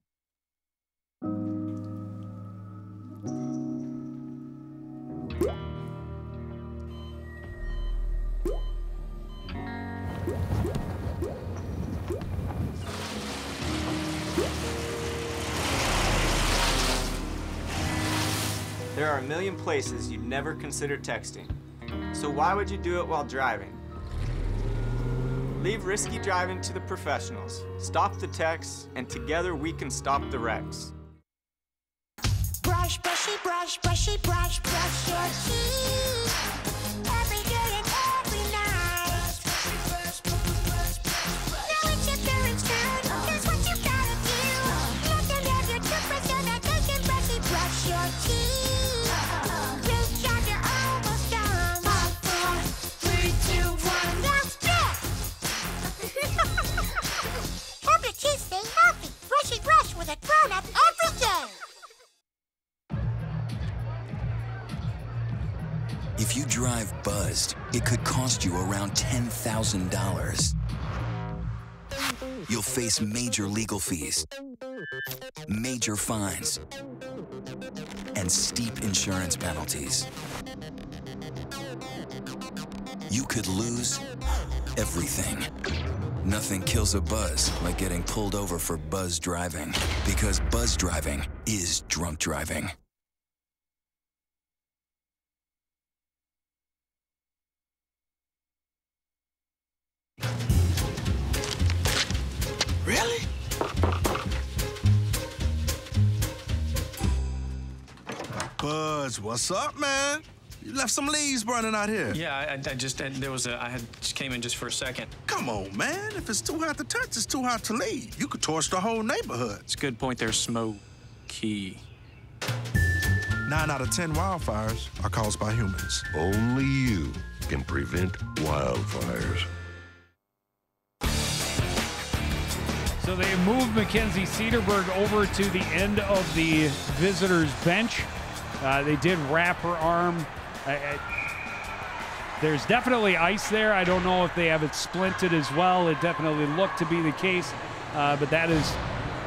There are a million places you'd never consider texting. So why would you do it while driving? Leave risky driving to the professionals. Stop the texts, and together we can stop the wrecks. Brush, brushy, brush, brushy, brush, brush your teeth. Cost you around $10,000. You'll face major legal fees, major fines, and steep insurance penalties. You could lose everything. Nothing kills a buzz like getting pulled over for buzz driving, because buzz driving is drunk driving. Buzz, what's up, man? You left some leaves burning out here. Yeah, I, I just and there was a I had just came in just for a second. Come on, man. If it's too hot to touch, it's too hot to leave. You could torch the whole neighborhood. It's a good point there, Smokey. Nine out of ten wildfires are caused by humans. Only you can prevent wildfires. So they moved Mackenzie Cedarberg over to the end of the visitors' bench. Uh, they did wrap her arm. There's definitely ice there. I don't know if they have it splinted as well. It definitely looked to be the case, uh, but that is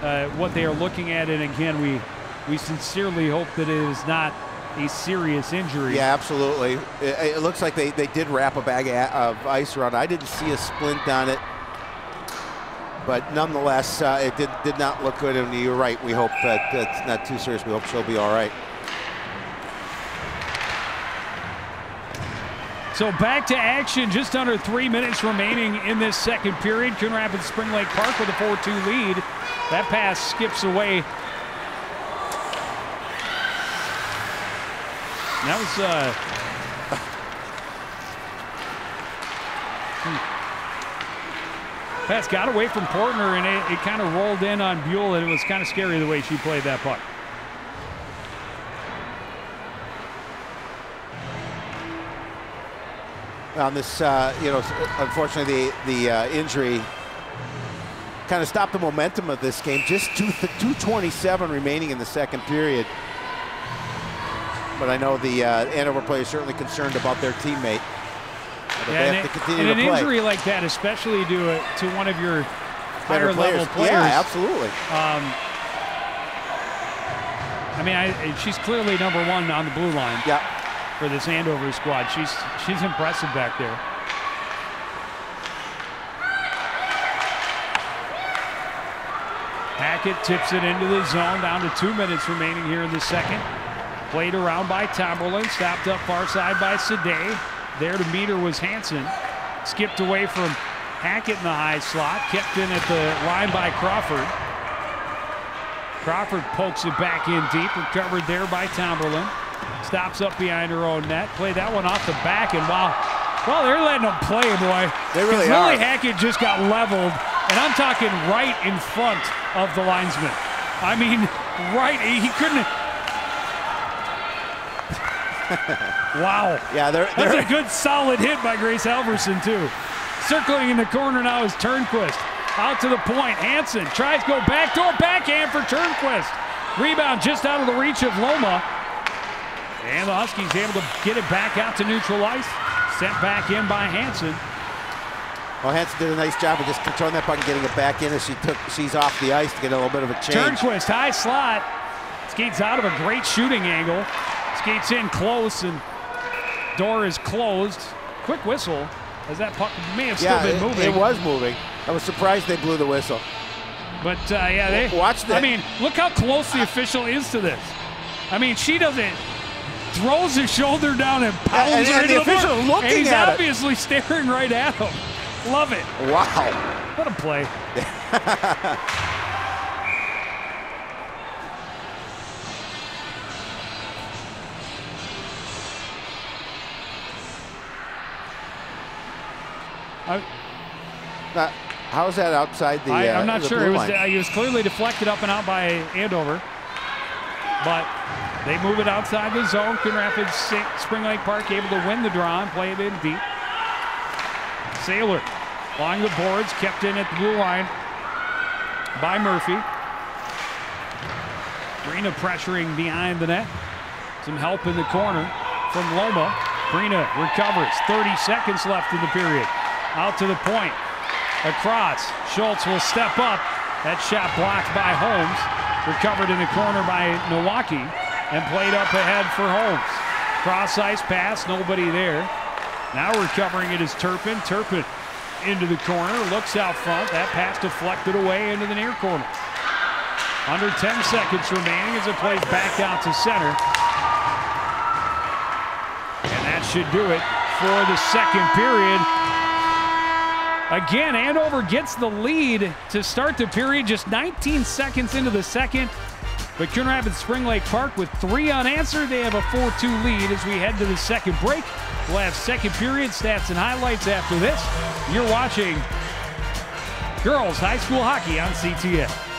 uh, what they are looking at. And again, we we sincerely hope that it is not a serious injury. Yeah, absolutely. It, it looks like they, they did wrap a bag of, ice around. I didn't see a splint on it, but nonetheless, uh, it did did not look good. And you're right. We hope that it's not too serious. We hope she'll be all right. So back to action, just under three minutes remaining in this second period. Coon Rapids Spring Lake Park with a 4-2 lead. That pass skips away. That was uh hmm. Pass got away from Portner and it, it kind of rolled in on Buell and it was kind of scary the way she played that puck. On this, uh, you know, unfortunately the the uh, injury kind of stopped the momentum of this game. Just two, 227 remaining in the second period. But I know the uh, Andover players certainly concerned about their teammate. Yeah, they and, have to it- and an play. injury like that, especially to a, to one of your Better higher level players. players. Yeah, absolutely. Um, I mean, I, she's clearly number one on the blue line. Yeah. For this Andover squad, she's she's impressive back there. Hackett tips it into the zone. Down to two minutes remaining here in the second. Played around by Tomberlin. Stopped up far side by Sade. There to meet her was Hanson. Skipped away from Hackett in the high slot. Kept in at the line by Crawford. Crawford pokes it back in deep. Recovered there by Tomberlin. Stops up behind her own net. Played that one off the back. And wow, well, they're letting them play, boy. They really 'Cause Lily are. Hackett just got leveled. And I'm talking right in front of the linesman. I mean, right. He couldn't. wow. Yeah, they're, That's they're a good solid hit by Grace Halverson, too. Circling in the corner now is Turnquist. Out to the point. Hanson tries to go back door backhand for Turnquist. Rebound just out of the reach of Loma. And the Huskies able to get it back out to neutral ice. Sent back in by Hanson. Well, Hanson did a nice job of just controlling that puck and getting it back in as she took she's off the ice to get a little bit of a change. Turnquist, high slot. Skates out of a great shooting angle. Skates in close, and door is closed. Quick whistle, as that puck may have still been it, moving. it was moving. I was surprised they blew the whistle. But uh, yeah, they W- that. I mean, look how close the official is to this. I mean, she doesn't throws his shoulder down and pounds and- and into the board. official looking and he's at it. obviously staring right at him. Love it. Wow. What a play. I, Now, how's that outside the? I, uh, I'm not the sure. It was, uh, he was clearly deflected up and out by Andover. But they move it outside the zone. Coon Rapids Spring Lake Park able to win the draw and play it in deep. Saylor along the boards, kept in at the blue line by Murphy. Brina pressuring behind the net. Some help in the corner from Loma. Brina recovers. 30 seconds left in the period. Out to the point. Across. Schultz will step up. That shot blocked by Holmes. Recovered in the corner by Milwaukee and played up ahead for Holmes. Cross ice pass, nobody there. Now recovering it is Turpin. Turpin into the corner, looks out front. That pass deflected away into the near corner. Under 10 seconds remaining as it plays back out to center. And that should do it for the second period. Again, Andover gets the lead to start the period just 19 seconds into the second. But Coon Rapids Spring Lake Park with three unanswered. They have a 4-2 lead as we head to the second break. We'll have second period stats and highlights after this. You're watching girls high school hockey on CTN.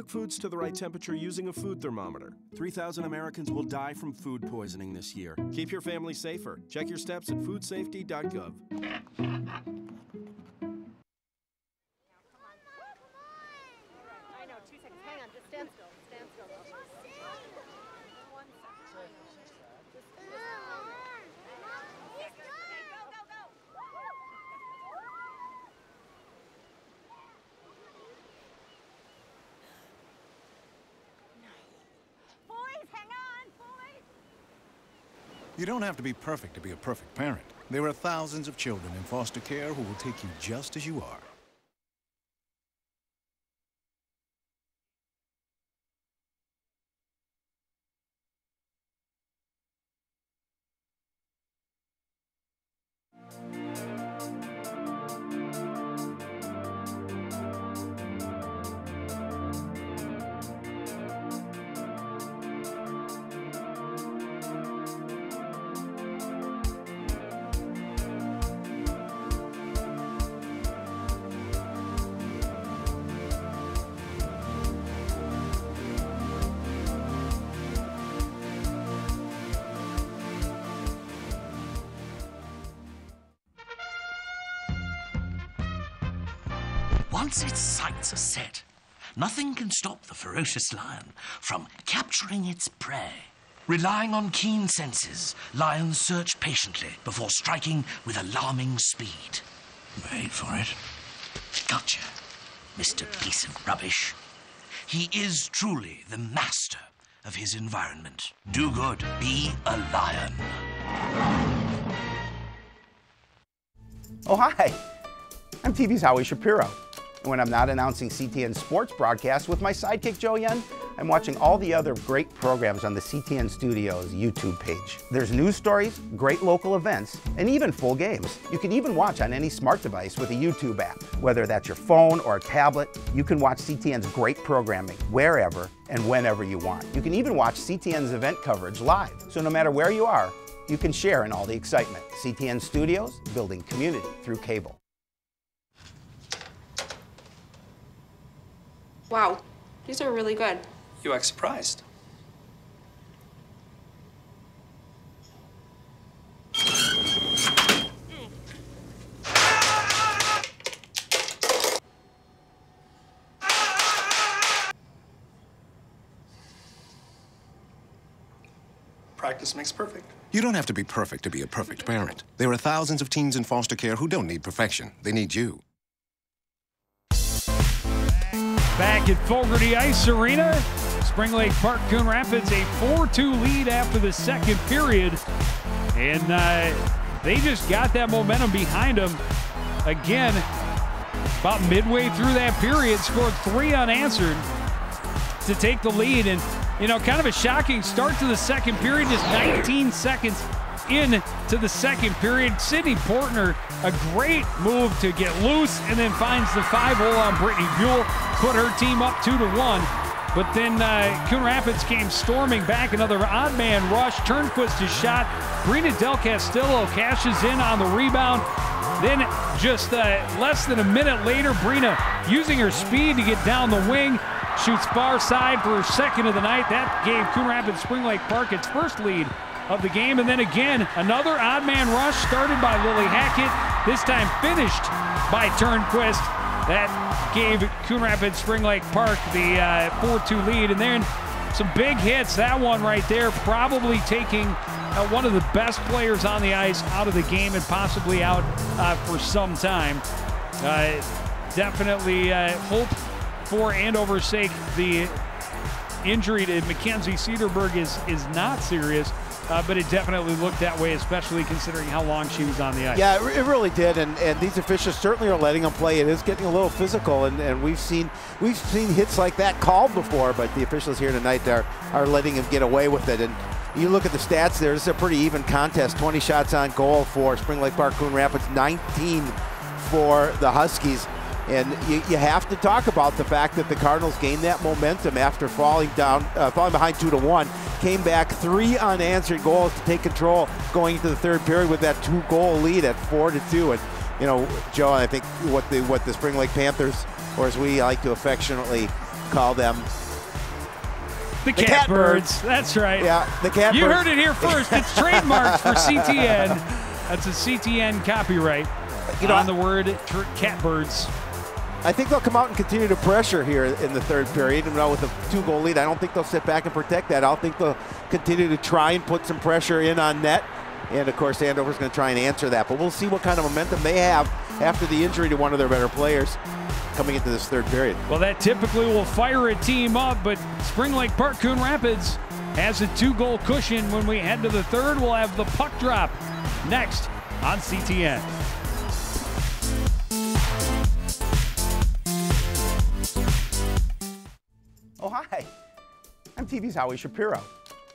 Cook foods to the right temperature using a food thermometer. 3,000 Americans will die from food poisoning this year. Keep your family safer. Check your steps at foodsafety.gov. I know, two seconds. Hang on, just stand still. Stand still. You don't have to be perfect to be a perfect parent. There are thousands of children in foster care who will take you just as you are. Ferocious lion from capturing its prey. Relying on keen senses, lions search patiently before striking with alarming speed. Wait for it. Gotcha, Mr. Piece of Rubbish. He is truly the master of his environment. Do good, be a lion. Oh, hi. I'm TV's Howie Shapiro. When I'm not announcing CTN sports broadcasts with my sidekick Joe Yen, I'm watching all the other great programs on the CTN Studios YouTube page. There's news stories, great local events, and even full games. You can even watch on any smart device with a YouTube app. Whether that's your phone or a tablet, you can watch CTN's great programming wherever and whenever you want. You can even watch CTN's event coverage live. So no matter where you are, you can share in all the excitement. CTN Studios, building community through cable. Wow, these are really good. You act surprised. Practice makes perfect. You don't have to be perfect to be a perfect parent. There are thousands of teens in foster care who don't need perfection. They need you. Back at Fogerty Ice Arena, Spring Lake Park, Coon Rapids, a 4-2 lead after the second period. And uh, they just got that momentum behind them. Again, about midway through that period, scored three unanswered to take the lead. And, you know, kind of a shocking start to the second period, just 19 seconds in to the second period. Sidney Portner, a great move to get loose and then finds the five hole on Brittany Buell, put her team up two to one. But then uh, Coon Rapids came storming back. Another odd man rush. Turnquist is shot. Brina Del Castillo cashes in on the rebound. Then just uh, less than a minute later, Brina using her speed to get down the wing. Shoots far side for her second of the night. That gave Coon Rapids Spring Lake Park its first lead of the game. And then again, another odd man rush started by Lily Hackett, this time finished by Turnquist. That gave Coon Rapids Spring Lake Park the 4-2 lead. And then some big hits. That one right there probably taking uh, one of the best players on the ice out of the game and possibly out uh, for some time. Uh, definitely uh, hope for Andover's sake the injury to Mackenzie Cedarberg is, is not serious. Uh, but it definitely looked that way, especially considering how long she was on the ice. Yeah, it really did, and, and these officials certainly are letting them play. It is getting a little physical, and, and we've seen we've seen hits like that called before, but the officials here tonight are are letting him get away with it. And you look at the stats there; it's a pretty even contest. 20 shots on goal for Spring Lake Park Coon Rapids, 19 for the Huskies. And you, you have to talk about the fact that the Cardinals gained that momentum after falling down, uh, falling behind two to one, came back three unanswered goals to take control going into the third period with that two-goal lead at four to two. And you know, Joe, I think what the what the Spring Lake Panthers, or as we like to affectionately call them, The, Catbirds. That's right. Yeah, the Catbirds. You heard it here first. It's trademarked for CTN. That's a CTN copyright You know, on the word tr- Catbirds. I think they'll come out and continue to pressure here in the third period. And now with a two-goal lead, I don't think they'll sit back and protect that. I'll think they'll continue to try and put some pressure in on net. And of course, Andover's going to try and answer that. But we'll see what kind of momentum they have after the injury to one of their better players coming into this third period. Well, that typically will fire a team up, but Spring Lake Park Coon Rapids has a two goal cushion. When we head to the third, we'll have the puck drop next on CTN. Oh, hi. I'm TV's Howie Shapiro.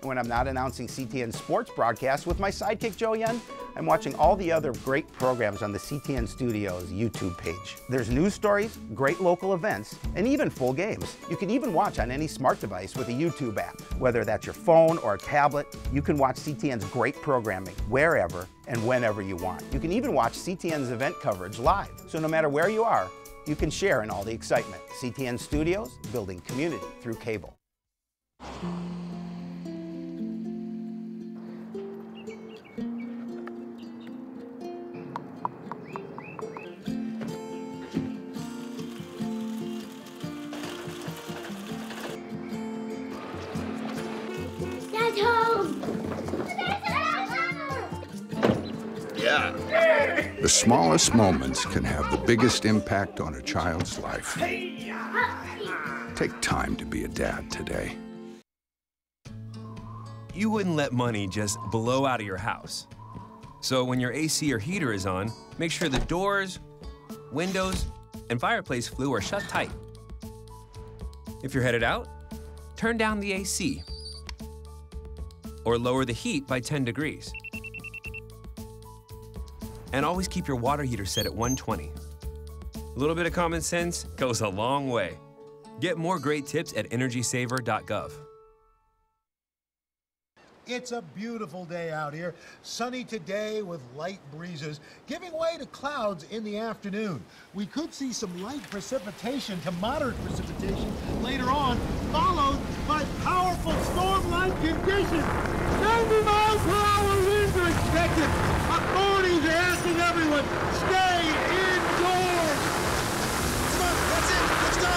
And when I'm not announcing CTN sports broadcasts with my sidekick Joe Yen, I'm watching all the other great programs on the CTN Studios YouTube page. There's news stories, great local events, and even full games. You can even watch on any smart device with a YouTube app. Whether that's your phone or a tablet, you can watch CTN's great programming wherever and whenever you want. You can even watch CTN's event coverage live. So no matter where you are, you can share in all the excitement. CTN Studios, building community through cable. The smallest moments can have the biggest impact on a child's life. Take time to be a dad today. You wouldn't let money just blow out of your house. So when your AC or heater is on, make sure the doors, windows, and fireplace flue are shut tight. If you're headed out, turn down the AC or lower the heat by 10 degrees. And always keep your water heater set at 120. A little bit of common sense goes a long way. Get more great tips at energysaver.gov. It's a beautiful day out here. Sunny today with light breezes, giving way to clouds in the afternoon. We could see some light precipitation to moderate precipitation later on, followed by powerful storm-like conditions. 90 miles per hour winds are expected. Everyone, stay indoors. Come on, that's it. Let's go.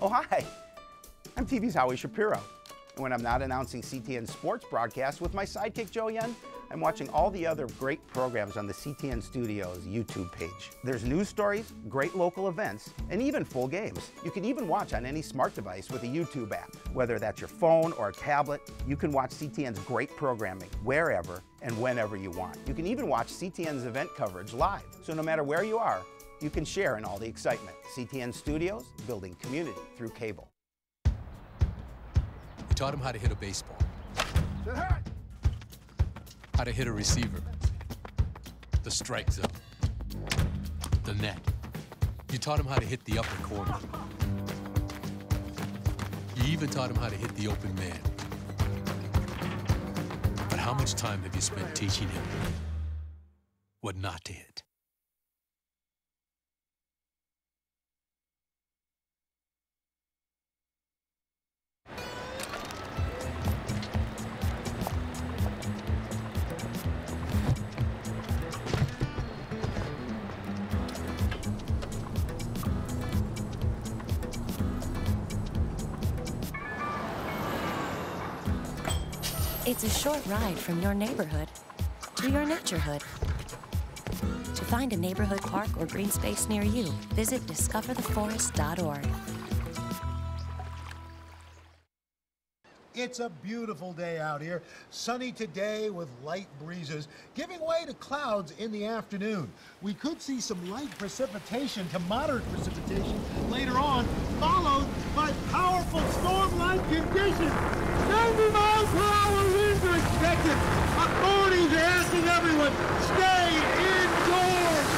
Oh, hi. I'm TV's Howie Shapiro. And when I'm not announcing CTN sports broadcasts with my sidekick Joe Yen, I'm watching all the other great programs on the CTN Studios YouTube page. There's news stories, great local events, and even full games. You can even watch on any smart device with a YouTube app. Whether that's your phone or a tablet, you can watch CTN's great programming wherever and whenever you want. You can even watch CTN's event coverage live. So no matter where you are, you can share in all the excitement. CTN Studios, building community through cable. You taught him how to hit a baseball, how to hit a receiver, the strike zone, the net. You taught him how to hit the upper corner. You even taught him how to hit the open man. But how much time have you spent teaching him what not to hit? It's a short ride from your neighborhood to your naturehood. To find a neighborhood park or green space near you, visit discovertheforest.org. It's a beautiful day out here. Sunny today with light breezes, giving way to clouds in the afternoon. We could see some light precipitation to moderate precipitation later on, followed by powerful storm-like conditions. 90 miles per hour are expected. Authorities are asking everyone, stay indoors.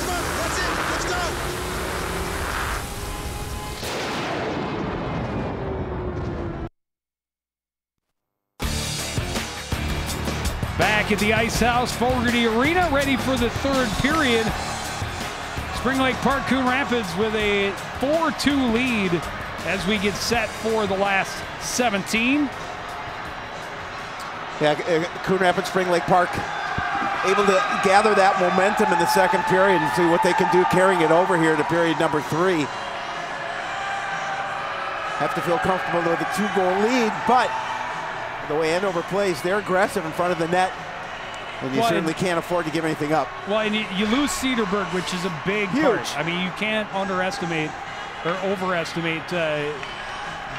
Come on, that's it. Let's go. Back at the Ice House, Fogerty Arena, ready for the third period. Spring Lake Park Coon Rapids with a 4-2 lead as we get set for the last 17. Yeah, Coon Rapids Spring Lake Park able to gather that momentum in the second period and see what they can do carrying it over here to period number three. Have to feel comfortable with a two-goal lead, but the way Andover plays, they're aggressive in front of the net. And you Well, certainly and- can't afford to give anything up. Well, and you, you lose Cedarburg, which is a big Huge. part. I mean, you can't underestimate or overestimate uh,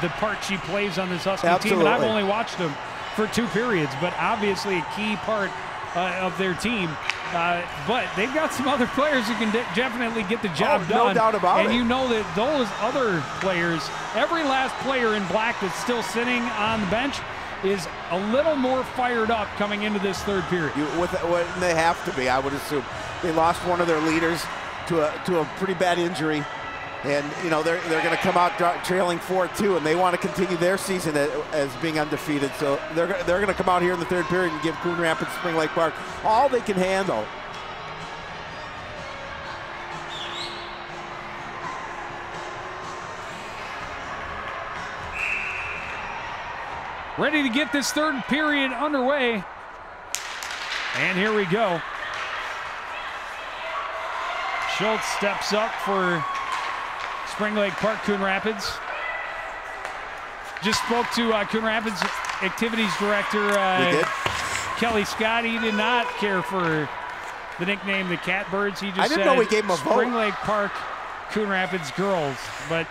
the part she plays on this Husky team. And I've only watched them for two periods, but obviously a key part uh, of their team. Uh, but they've got some other players who can de- definitely get the job Oh, no done. doubt about and it. you know that those other players, every last player in black that's still sitting on the bench, is a little more fired up coming into this third period. You, with, with, they have to be, I would assume. They lost one of their leaders to a to a pretty bad injury, and you know they're they're going to come out trailing four two, and they want to continue their season as, as being undefeated. So they're they're going to come out here in the third period and give Coon Rapids Spring Lake Park all they can handle. ready to get this third period underway. And here we go. Schultz steps up for Spring Lake Park, Coon Rapids. Just spoke to uh, Coon Rapids activities director uh. Kelly Scott. He did not care for the nickname the Catbirds. He just I didn't said know we gave him a vote. Spring Lake Park, Coon Rapids girls. But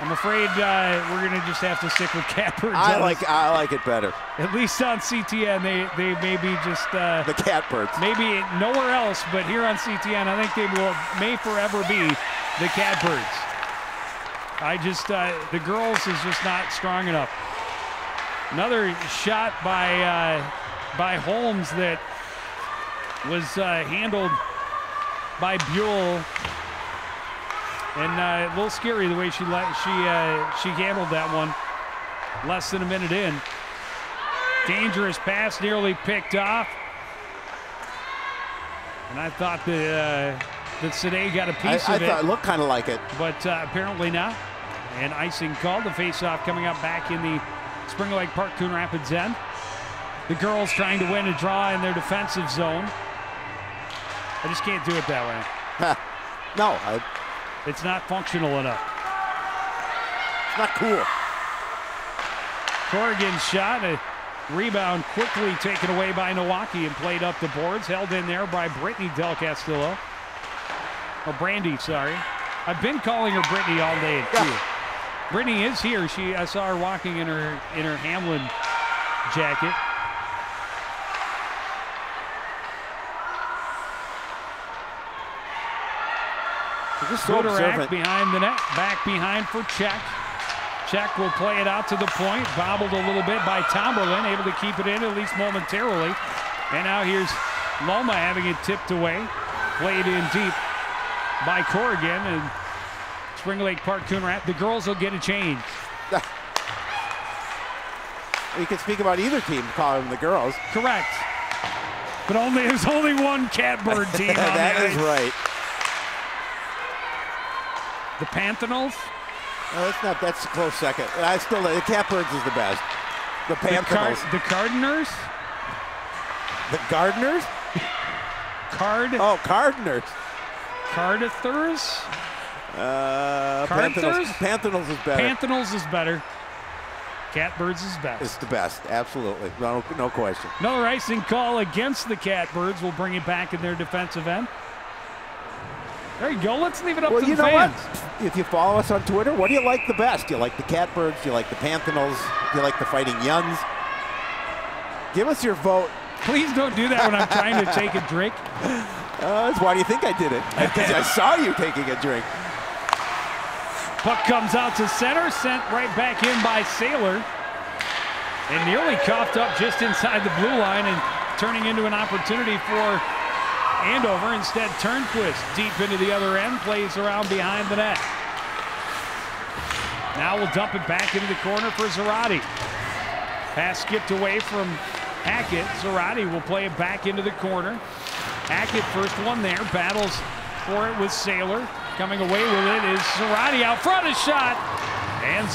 I'm afraid uh, we're going to just have to stick with Catbirds. I like. I like it better. At least on CTN, they they may be just uh, the Catbirds. Maybe nowhere else, but here on CTN, I think they will may forever be the Catbirds. I just uh, the girls is just not strong enough. Another shot by uh, by Holmes that was uh, handled by Buell, and uh, a little scary the way she let she uh, she handled that one. Less than a minute in. Dangerous pass, nearly picked off. And I thought that uh, that Sade got a piece I of it, I thought it looked kind of like it. but uh, apparently not. And icing called the face-off coming up back in the Spring Lake Park Coon Rapids end. The girls trying to win a draw in their defensive zone. I just can't do it that way. no, I, it's not functional enough. It's not cool. Corrigan's shot, a rebound quickly taken away by Milwaukee and played up the boards, held in there by Brittany Del Castillo. Or Brandy, sorry. I've been calling her Brittany all day too. Brittany is here. She I saw her walking in her in her Hamlin jacket. Just so observant. behind the net, back behind for Check. Check will play it out to the point, bobbled a little bit by Tomberlin, able to keep it in at least momentarily. And now here's Loma having it tipped away, played in deep by Corrigan and Spring Lake Park Coonrat. The girls will get a change. You can speak about either team, calling them the girls. Correct. But only there's only one catbird team that the right. The Panthenals? No, that's not. That's a close second. I still the Catbirds is the best. The The, Car- the Cardiners? The Gardeners? Card? Oh, Cardiners. Cardithers? Uh, Carthers? Panthenals. Panthenals is better. Panthenals is better. Catbirds is best. It's the best. Absolutely. No, no question. Another icing call against the Catbirds will bring it back in their defensive end. There you go. Let's leave it up Well, to you the know fans. what? If you follow us on Twitter, what do you like the best? Do you like the Catbirds? Do you like the Panthenals? Do you like the Fighting Yuns? Give us your vote. Please don't do that when I'm trying to take a drink. Uh, that's why do you think I did it? Because I saw you taking a drink. Puck comes out to center, sent right back in by Saylor. And nearly coughed up just inside the blue line and turning into an opportunity for Andover. Instead, Turnquist deep into the other end, plays around behind the net. Now we'll dump it back into the corner for Zarate. Pass skipped away from Hackett. Zarate will play it back into the corner. Hackett, first one there, battles for it with Saylor. Coming away with it is Zarate out front, a shot. And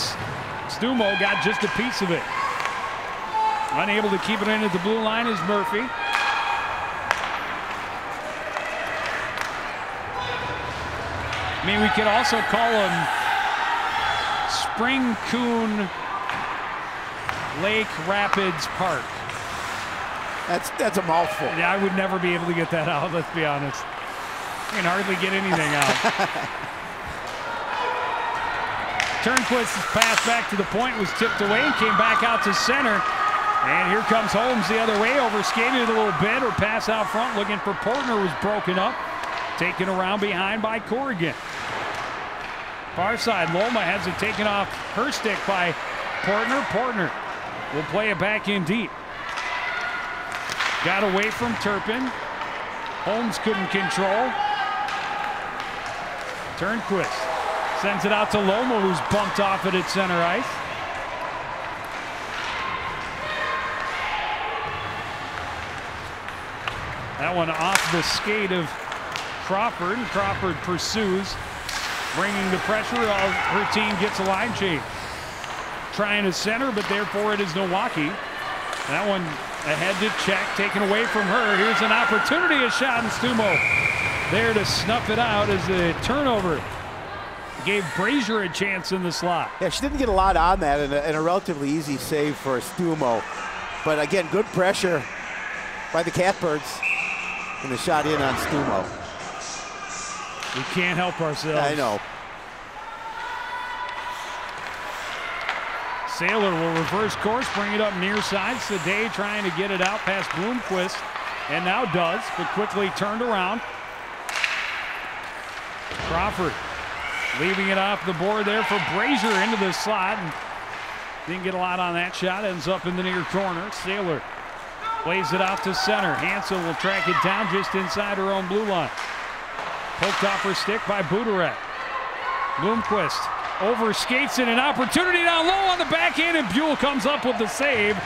Stumo got just a piece of it. Unable to keep it in at the blue line is Murphy. I mean, we could also call him Spring Coon Lake Rapids Park. That's that's a mouthful. Yeah, I would never be able to get that out. Let's be honest. I can hardly get anything out. Turnquist's pass back to the point was tipped away and came back out to center. And here comes Holmes the other way, overskated a little bit, or pass out front looking for Portner was broken up. Taken around behind by Corrigan. Far side, Loma has it taken off her stick by Portner. Portner will play it back in deep. Got away from Turpin. Holmes couldn't control. Turnquist sends it out to Loma, who's bumped off it at center ice. That one off the skate of Crawford. And Crawford pursues, bringing the pressure. Her team gets a line change. Trying to center, but therefore it is Milwaukee. That one ahead to check, taken away from her. Here's an opportunity, a shot, and Stumo there to snuff it out as the turnover gave Brazier a chance in the slot. Yeah, she didn't get a lot on that and a, and a relatively easy save for Stumo. But again, good pressure by the Catbirds. And the shot in on Stumo. We can't help ourselves. I know. Saylor will reverse course, bring it up near side. Sade trying to get it out past Bloomquist, and now does, but quickly turned around. Crawford leaving it off the board there for Brazier into the slot. And didn't get a lot on that shot. Ends up in the near corner. Saylor plays it out to center. Hansel will track it down just inside her own blue line. Poked off her stick by Budarak. Bloomquist over skates in an opportunity down low on the backhand, and Buell comes up with the save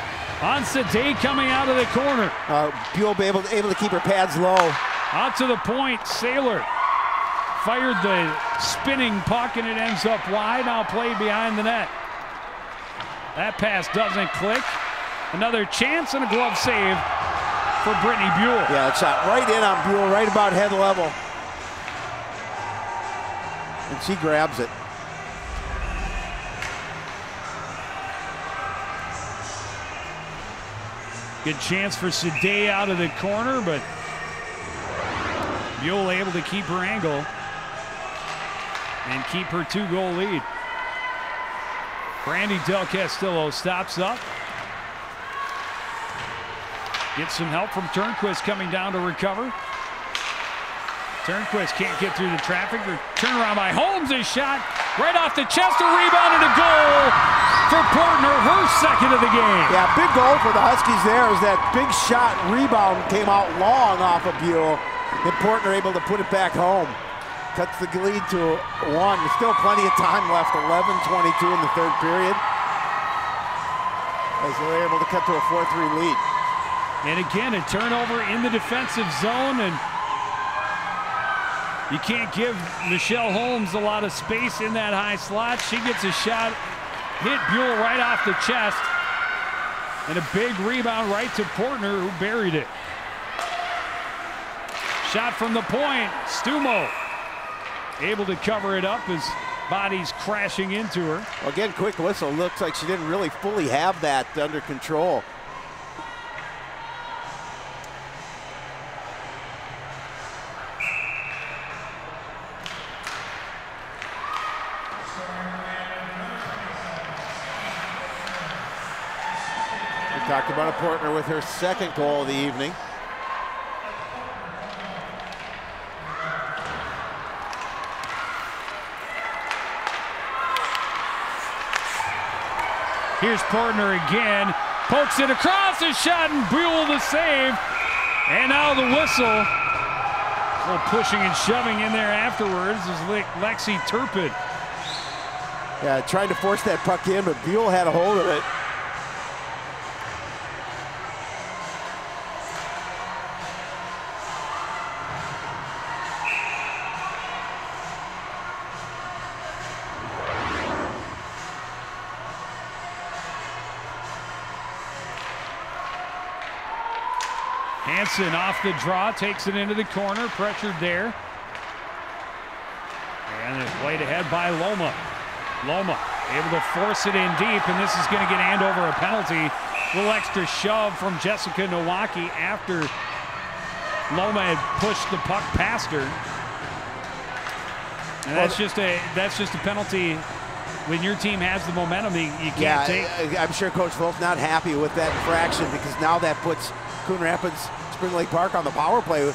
on Sade coming out of the corner. Uh, Buell be able, able to keep her pads low. Out to the point, Saylor fired the spinning puck, and it ends up wide. Now played behind the net. That pass doesn't click. Another chance and a glove save for Brittany Buell. Yeah, it shot right in on Buell, right about head level. And she grabs it. Good chance for Sade out of the corner, but Buell able to keep her angle and keep her two-goal lead. Brandy Del Castillo stops up. Gets some help from Turnquist coming down to recover. Turnquist can't get through the traffic. Turnaround by Holmes. A shot right off the chest. A rebound and a goal for Portner. Her second of the game. Yeah, big goal for the Huskies there is that big shot rebound came out long off of Buell. And Portner able to put it back home. Cuts the lead to one. There's still plenty of time left. 11-22 in the third period. As they're able to cut to a 4-3 lead. And again, a turnover in the defensive zone, and you can't give Michelle Holmes a lot of space in that high slot. She gets a shot, hit Buell right off the chest, and a big rebound right to Portner, who buried it. Shot from the point, Stumo able to cover it up as bodies crashing into her. Again, quick whistle. Looks like she didn't really fully have that under control. We talked about a partner with her second goal of the evening. Here's Portner again. Pokes it across a shot and Buell the save. And now the whistle. A little pushing and shoving in there afterwards is Le Lexi Turpin. Yeah, trying to force that puck in, but Buell had a hold of it. Off the draw, takes it into the corner, pressured there. And it's played ahead by Loma. Loma able to force it in deep, and this is going to get Andover a penalty little extra shove from Jessica Nowacki after Loma had pushed the puck past her. And that's just a that's just a penalty when your team has the momentum you, you can't Yeah, take. I'm sure Coach Wolf's not happy with that infraction because now that puts Coon Rapids Spring Lake Park on the power play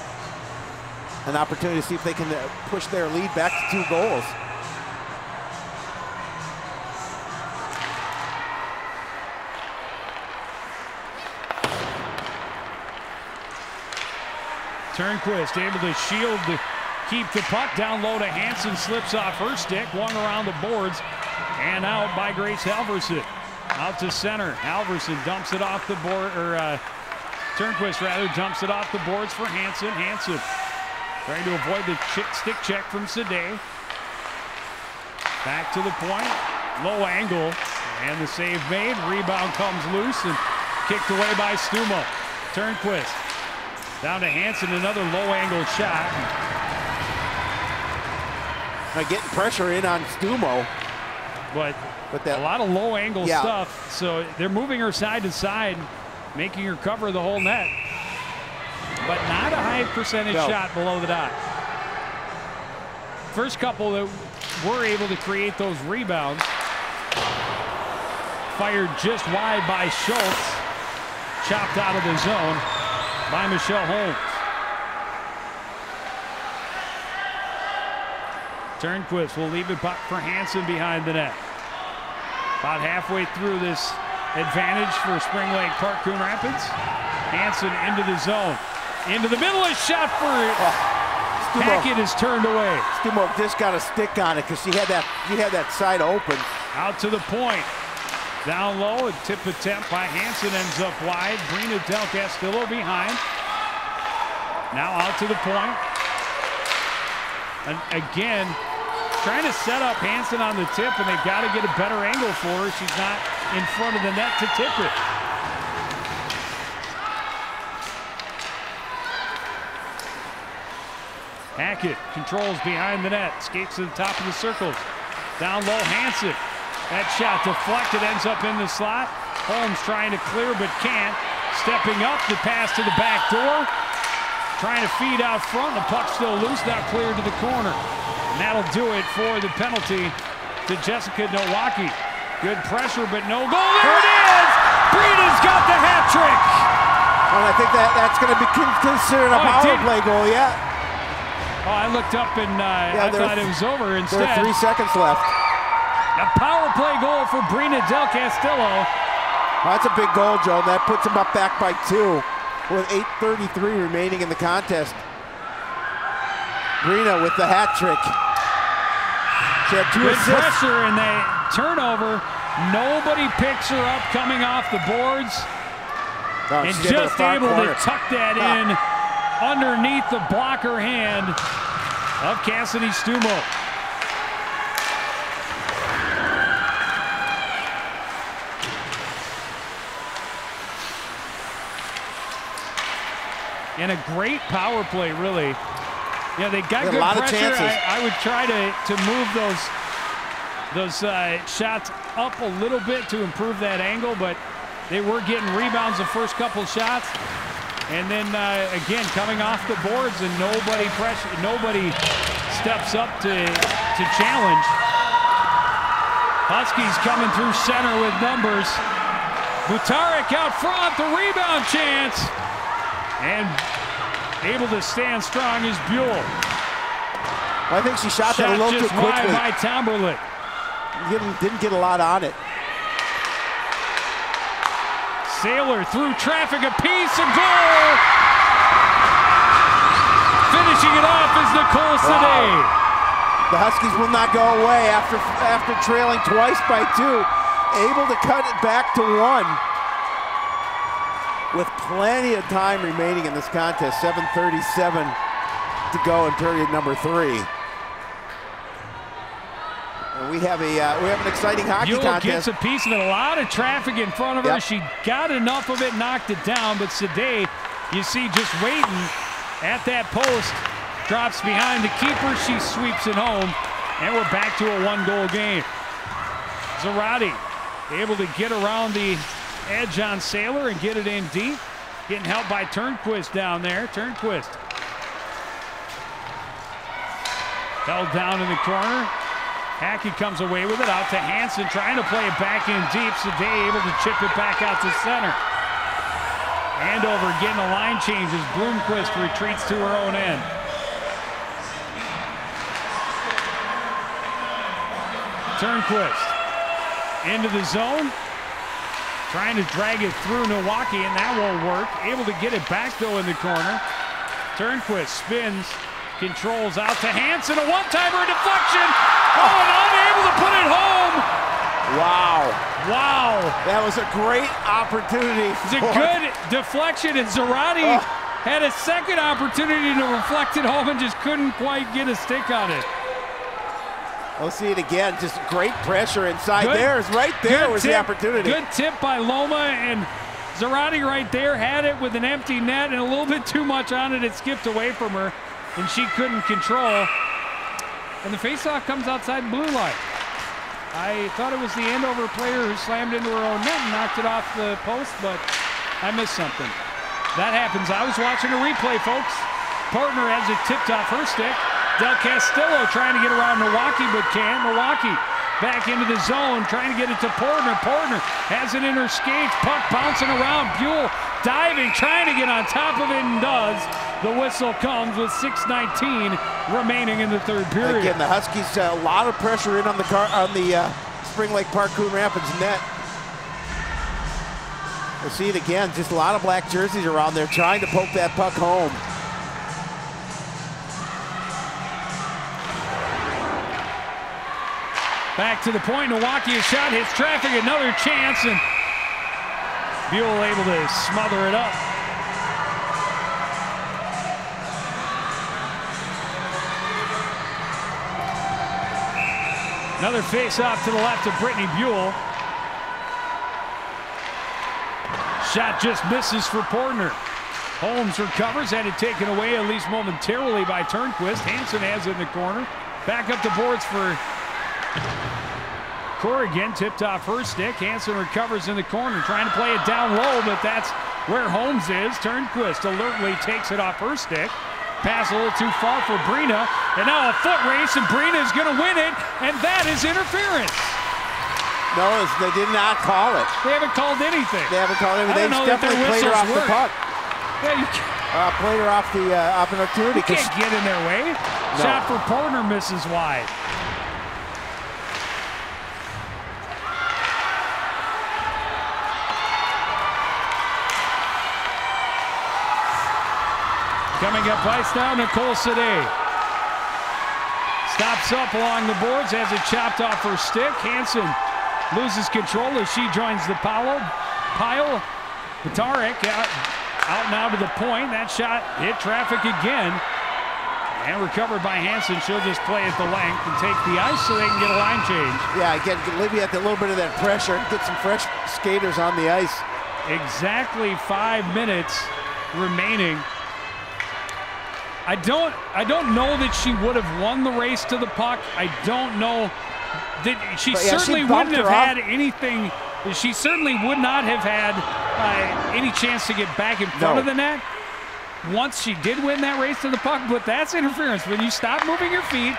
an opportunity to see if they can uh, push their lead back to two goals. Turnquist able to shield the keep the puck down low to Hanson slips off her stick, one around the boards and out by Grace Halverson. Out to center. Halverson dumps it off the board, or uh, Turnquist rather dumps it off the boards for Hanson. Hanson trying to avoid the stick check from Sade. Back to the point, low angle, and the save made. Rebound comes loose and kicked away by Stumo. Turnquist down to Hanson, another low angle shot. Now getting pressure in on Stumo. But, but that, a lot of low angle Yeah. stuff. So they're moving her side to side, making her cover the whole net. But not a high percentage No. shot below the dot. First couple that were able to create those rebounds. Fired just wide by Schultz. Chopped out of the zone by Michelle Holmes. Turnquist will leave it for Hanson behind the net. About halfway through this advantage for Spring Lake Park Coon Rapids. Hanson into the zone. Into the middle, a shot oh. for Stumo. Hackett is turned away. Stumo just got a stick on it because she had that she had that side open. Out to the point. Down low, a tip attempt by Hanson ends up wide. Brina Del Castillo behind. Now out to the point. And again, trying to set up Hanson on the tip, and they've got to get a better angle for her. She's not in front of the net to tip it. Hackett controls behind the net, skates to the top of the circles. Down low, Hanson. That shot deflected, ends up in the slot. Holmes trying to clear but can't. Stepping up, the pass to the back door. Trying to feed out front, the puck still loose, now cleared to the corner. And that'll do it for the penalty to Jessica Nowacki. Good pressure, but no goal. There it is! Brina's got the hat trick! And I think that that's going to be considered a Oh, power play goal. Yeah. Oh, I looked up and uh, Yeah, I thought it was over There instead. are three seconds left. A power play goal for Brina Del Castillo. Well, that's a big goal, Joe. That puts them up back by two with 8.33 remaining in the contest. Brina with the hat trick. She had two Good assists. pressure and they turnover. Nobody picks her up coming off the boards. Oh, and she's able to just able corner. to tuck that Ah. in underneath the blocker hand of Cassidy Stumo. And a great power play, really. Yeah, they got They had a good lot of pressure. chances. I, I would try to, to move those those uh, shots up a little bit to improve that angle, but they were getting rebounds the first couple shots. And then uh, again, coming off the boards and nobody pressure, nobody steps up to, to challenge. Huskies coming through center with numbers. Budarak out front, the rebound chance. And able to stand strong is Buell. I think she shot, that a little too quickly. by Tomberlin. Didn't, didn't get a lot on it. Saylor through traffic, a piece, a goal. Finishing it off is Nicole Sade. The Huskies will not go away after after trailing twice by two. Able to cut it back to one. With plenty of time remaining in this contest, 7:37 to go in period number three. And we have a uh, we have an exciting hockey Buell contest. gets a piece of it. A lot of traffic in front of her. She got enough of it, knocked it down. But Sade, you see, just waiting at that post, drops behind the keeper. She sweeps it home, and we're back to a one-goal game. Zarate able to get around the edge on Saylor and get it in deep. Getting helped by Turnquist down there. Turnquist held down in the corner. Hackett comes away with it out to Hanson, trying to play it back in deep. Sade able to chip it back out to center. Andover getting the line changes. Bloomquist retreats to her own end. Turnquist into the zone. Trying to drag it through Milwaukee, and that won't work. Able to get it back, though, in the corner. Turnquist spins, controls out to Hanson. A one-timer deflection. Oh, and unable to put it home. Wow. Wow. That was a great opportunity. It's a good deflection, and Zarate Oh. had a second opportunity to reflect it home and just couldn't quite get a stick on it. We'll see it again. Just great pressure inside Good- there. Is right there was tip- the opportunity. Good tip by Loma and Zarate right there had it with an empty net and a little bit too much on it. It skipped away from her and she couldn't control. And the faceoff comes outside blue line. I thought it was the Andover player who slammed into her own net and knocked it off the post, but I missed something. That happens. I was watching a replay, folks. Portner has it tipped off her stick. Del Castillo trying to get around Milwaukee, but can't. Milwaukee back into the zone, trying to get it to Portner. Portner has it in her skates. Puck bouncing around. Buell diving, trying to get on top of it, and does. The whistle comes with 6:19 remaining in the third period. Again, the Huskies uh, a lot of pressure in on the car on the uh, Spring Lake Park Coon Rapids net. We'll see it again. Just a lot of black jerseys around there trying to poke that puck home. Back to the point. Milwaukee shot hits traffic. Another chance, and Buell able to smother it up. Another face-off to the left of Brittany Buell. Shot just misses for Portner. Holmes recovers, had it taken away at least momentarily by Turnquist. Hanson has it in the corner. Back up the boards for Corrigan. Tipped off her stick. Hanson recovers in the corner, trying to play it down low, but that's where Holmes is. Turnquist alertly takes it off her stick. Pass a little too far for Brina. And now a foot race, and Brina is going to win it, and that is interference. No, they did not call it. They haven't called anything. They haven't called anything. They know that their definitely played her off the puck. Yeah, you can't, Uh, played her off the uh, opportunity. you can't get in their way. No. Shot for Portner misses wide. Coming up ice now, Nicole Sade. Stops up along the boards, has it chopped off her stick. Hanson loses control as she joins the pile. Pile. Budarak out, out now to the point. That shot hit traffic again. And recovered by Hanson. She'll just play at the length and take the ice so they can get a line change. Yeah, again, alleviate a little bit of that pressure, get some fresh skaters on the ice. Exactly five minutes remaining. I don't I don't know that she would have won the race to the puck. I don't know that she yeah, certainly bumped wouldn't have had anything. She certainly would not have had uh, any chance to get back in front No. of the net once she did win that race to the puck. But that's interference when you stop moving your feet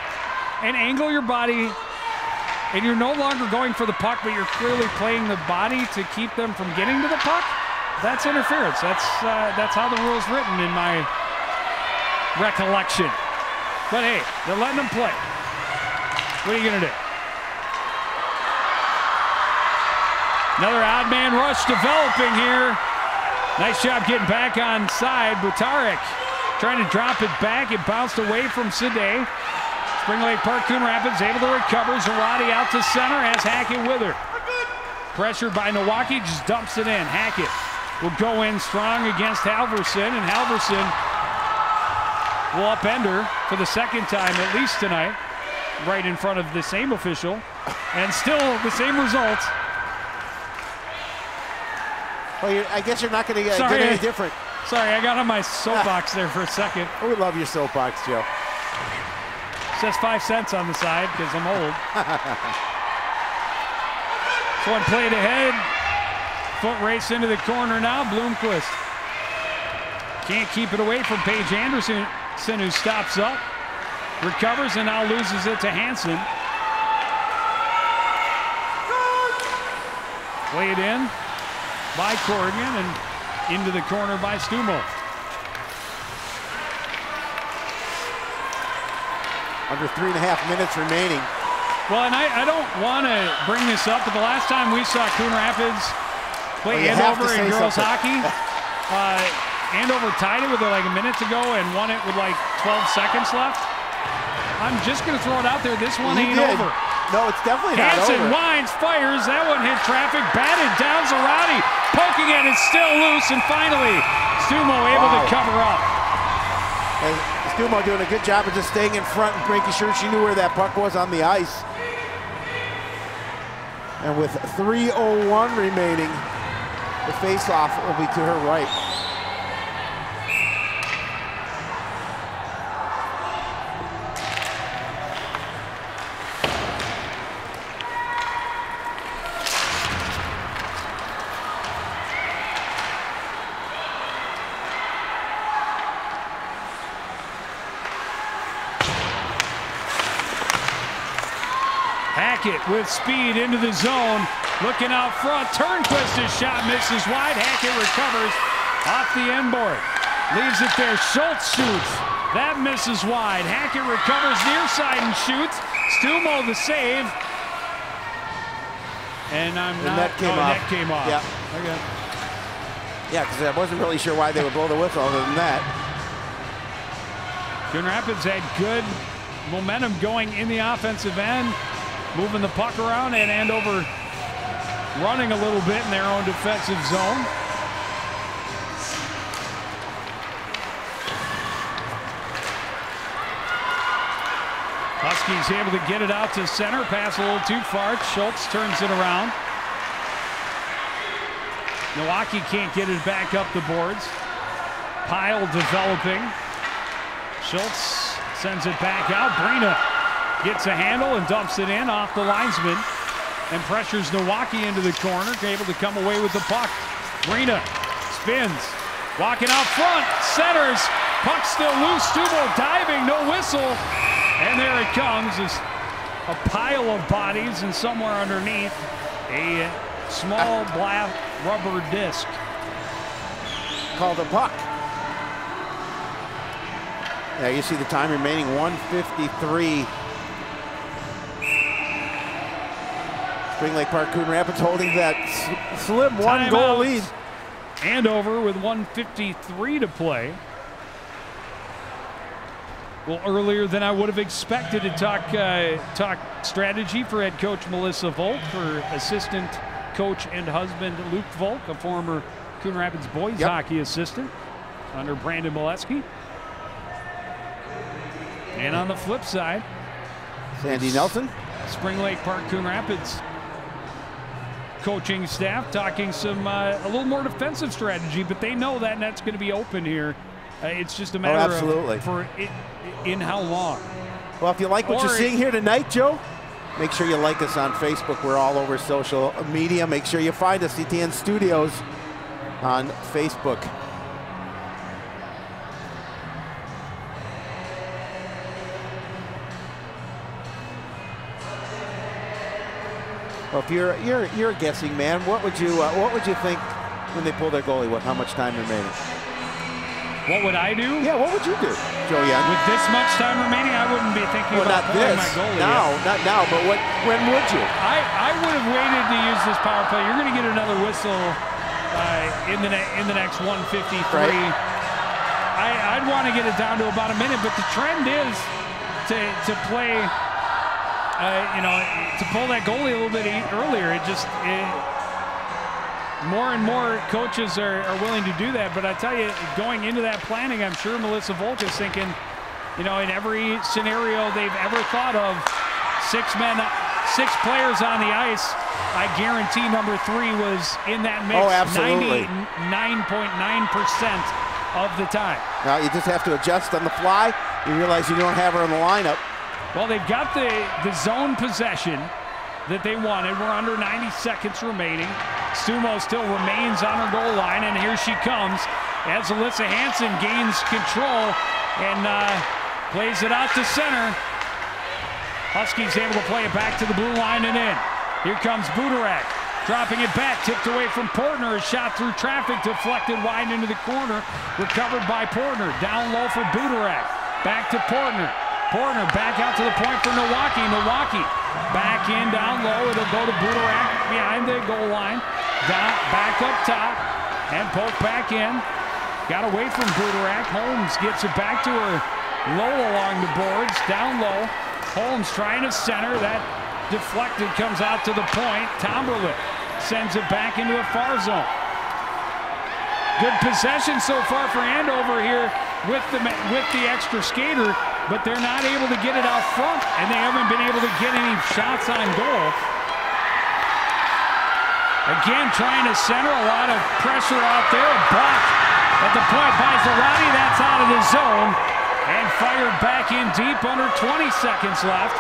and angle your body, and you're no longer going for the puck, but you're clearly playing the body to keep them from getting to the puck. That's interference. That's uh, that's how the rule's written in my recollection. But hey, they're letting them play. What are you gonna do? Another odd man rush developing here. Nice job getting back on side. Budarak trying to drop it back. It bounced away from Sade. Spring Lake Park Coon Rapids able to recover. Zarate out to center as Hackett with her. Pressured by Milwaukee, just dumps it in. Hackett will go in strong against Halverson, and Halverson will upend her for the second time at least tonight, right in front of the same official, and still the same result. Well, you I guess you're not going to uh, get any different. Sorry, I got on my soapbox ah. there for a second. We love your soapbox, Joe. Says five cents on the side because I'm old. This one played ahead. Foot race into the corner now. Bloomquist can't keep it away from Paige Anderson, who stops up, recovers, and now loses it to Hanson. Played in by Corrigan and into the corner by Stumo. Under three and a half minutes remaining. Well, and I, I don't want to bring this up, but the last time we saw Coon Rapids play Well, Andover in girls something. hockey, uh, Andover tied it with uh, like a minute to go and won it with like 12 seconds left. I'm just going to throw it out there. This one You ain't did. over. No, it's definitely not Hanson over. winds, fires. That one hit traffic. Batted down Zarate. Poking it. It's still loose. And finally, Stumo able Wow. to cover up. And Stumo doing a good job of just staying in front and making sure she knew where that puck was on the ice. And with 3.01 remaining, the face-off will be to her right. Hackett with speed into the zone. Looking out front. Turnquist's shot misses wide. Hackett recovers off the end board. Leaves it there. Schultz shoots. That misses wide. Hackett recovers near side and shoots. Stumo the save. And I'm The not. net came oh, off. net came off. Yeah. Okay. Yeah, because I wasn't really sure why they would blow the whistle other than that. Coon Rapids had good momentum going in the offensive end, moving the puck around, and Andover running a little bit in their own defensive zone. Huskies able to get it out to center, pass a little too far. Schultz turns it around. Milwaukee can't get it back up the boards. Pile developing. Schultz sends it back out. Brina gets a handle and dumps it in off the linesman and pressures Milwaukee into the corner, able to come away with the puck. Brina spins, walking out front, centers, puck still loose. Stumo diving, no whistle, and there it comes. Is a pile of bodies and somewhere underneath a small black rubber disc. Called a puck. Yeah, you see the time remaining 153. Spring Lake Park Coon Rapids holding that slim one goal Timeout. lead. Andover with 153 to play. Well, earlier than I would have expected to talk uh, talk strategy for head coach Melissa Volk, for assistant coach and husband Luke Volk, a former Coon Rapids boys Yep. hockey assistant under Brandon Molesky. And on the flip side, Sandy Nelson. Spring Lake Park Coon Rapids coaching staff talking some uh, a little more defensive strategy, but they know that net's going to be open here. Uh, it's just a matter Oh, absolutely. of for it, in how long. Well, if you like what Or you're seeing here tonight, Joe, make sure you like us on Facebook. We're all over social media. Make sure you find us, CTN Studios, on Facebook. Well, if you're you're you're a guessing man, what would you uh, what would you think when they pull their goalie? What how much time remaining? What would I do? Yeah, what would you do, Joe Young? With this much time remaining, I wouldn't be thinking Well, about not pulling this. my goalie. Now, yet. not now, but what? When would you? I, I would have waited to use this power play. You're going to get another whistle uh, in the in the next 153. Right. I, I'd want to get it down to about a minute, but the trend is to to play. Uh, you know, to pull that goalie a little bit earlier. It just it, more and more coaches are, are willing to do that. But I tell you, going into that planning, I'm sure Melissa Volk is thinking, you know, in every scenario they've ever thought of, six men, six players on the ice. I guarantee number three was in that mix Oh, absolutely. 99.9% of the time. Now you just have to adjust on the fly. You realize you don't have her in the lineup. Well, they've got the, the zone possession that they wanted. We're under 90 seconds remaining. Stumo still remains on her goal line, and here she comes as Alyssa Hanson gains control and uh, plays it out to center. Huskies able to play it back to the blue line and in. Here comes Budarak. Dropping it back, tipped away from Portner. A shot through traffic, deflected wide into the corner. Recovered by Portner. Down low for Budarak. Back to Portner. Portner back out to the point for Milwaukee. Milwaukee back in down low. It'll go to Budarak behind the goal line. Down, back up top and poke back in. Got away from Budarak. Holmes gets it back to her low along the boards. Down low. Holmes trying to center. That deflected comes out to the point. Tomberlin sends it back into a far zone. Good possession so far for Andover here with the with the extra skater, but they're not able to get it out front, and they haven't been able to get any shots on goal. Again, trying to center a lot of pressure out there. A block at the point by Zarate. That's out of the zone and fired back in deep under 20 seconds left.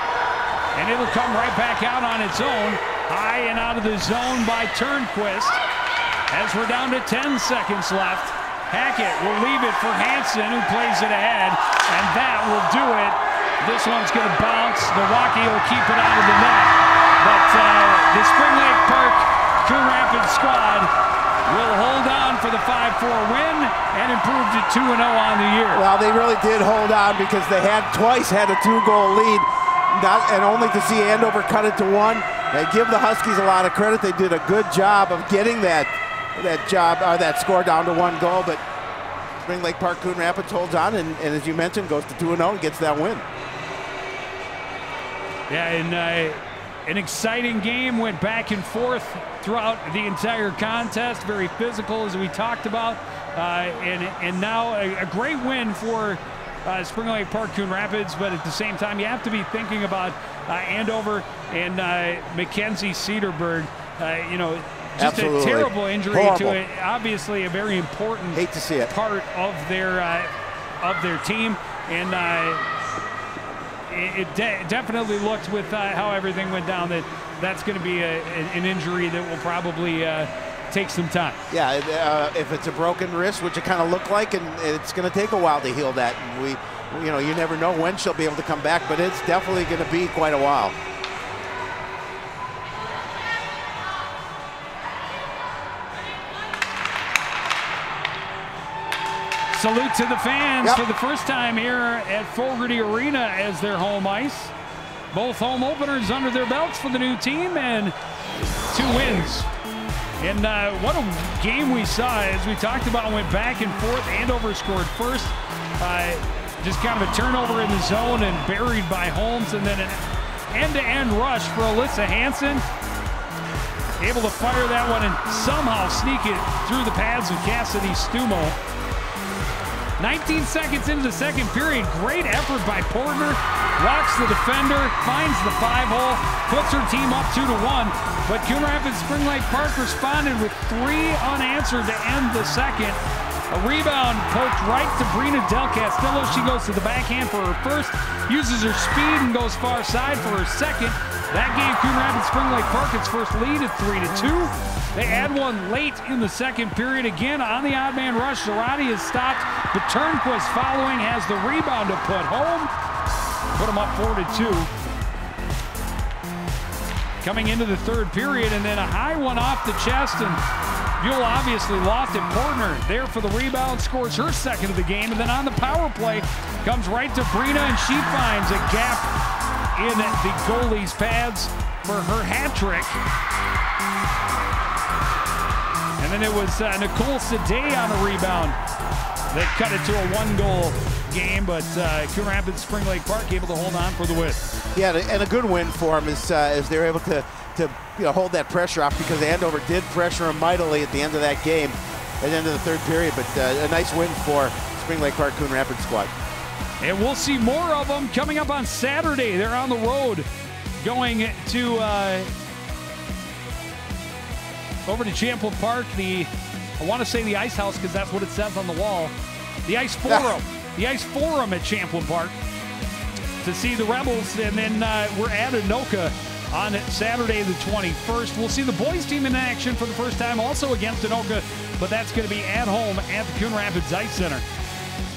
And it'll come right back out on its own. High and out of the zone by Turnquist. As we're down to 10 seconds left. Hackett will leave it for Hanson, who plays it ahead. And that will do it. This one's going to bounce. Milwaukee will keep it out of the net. But uh, the Spring Lake Park Coon Rapids squad will hold on for the 5-4 win and improve to 2-0 on the year. Well, they really did hold on because they had twice had a two-goal lead, not, and only to see Andover cut it to one. They give the Huskies a lot of credit. They did a good job of getting that that job or that score down to one goal, but Spring Lake Park Coon Rapids holds on, and, and as you mentioned, goes to 2-0 and gets that win. Yeah, and uh, an exciting game went back and forth throughout the entire contest. Very physical, as we talked about, uh, and and now a, a great win for uh, Spring Lake Park Coon Rapids. But at the same time, you have to be thinking about uh, Andover and uh, Mackenzie Cedarburg. Uh, you know. Just Absolutely. a terrible injury Horrible. to it. Obviously, a very important Hate to see it. part of their uh, of their team, and uh, it, de- definitely looked with uh, how everything went down that that's going to be a, an injury that will probably uh, take some time. Yeah, uh, if it's a broken wrist, which it kind of looked like, and it's going to take a while to heal that. And we, you know, you never know when she'll be able to come back, but it's definitely going to be quite a while. Salute to the fans Yep. for the first time here at Fogerty Arena as their home ice. Both home openers under their belts for the new team and two wins. And uh, what a game we saw as we talked about went back and forth. Andover scored first. Uh, just kind of a turnover in the zone and buried by Holmes. And then an end-to-end rush for Alyssa Hanson. Able to fire that one and somehow sneak it through the pads of Cassidy Stumo. 19 seconds into the second period, great effort by Portner. Walks the defender, finds the five hole, puts her team up two to one. But Coon Rapids Spring Lake Park responded with three unanswered to end the second. A rebound poked right to Brina Del Castillo. She goes to the backhand for her first, uses her speed and goes far side for her second. That gave Coon Rapids Spring Lake Park its first lead at three to two. They add one late in the second period. Again, on the odd man rush, Zarate is stopped, but Turnquist following has the rebound to put home. Put them up four to two. Coming into the third period, and then a high one off the chest, and Buell obviously lost it. Portner there for the rebound, scores her second of the game, and then on the power play comes right to Brina, and she finds a gap in the goalie's pads for her hat trick. And then it was uh, Nicole Sade on a rebound that cut it to a one-goal game, but uh, Coon Rapids Spring Lake Park able to hold on for the win. Yeah, and a good win for them is uh, as they're able to to you know, hold that pressure off because Andover did pressure them mightily at the end of that game, at the end of the third period. But uh, a nice win for Spring Lake Park Coon Rapids squad. And we'll see more of them coming up on Saturday. They're on the road going to uh, over to Champlin Park. The I want to say the Ice House because that's what it says on the wall. The Ice Forum. the Ice Forum at Champlin Park to see the Rebels. And then uh, we're at Anoka on Saturday the 21st. We'll see the boys team in action for the first time also against Anoka, but that's going to be at home at the Coon Rapids Ice Center.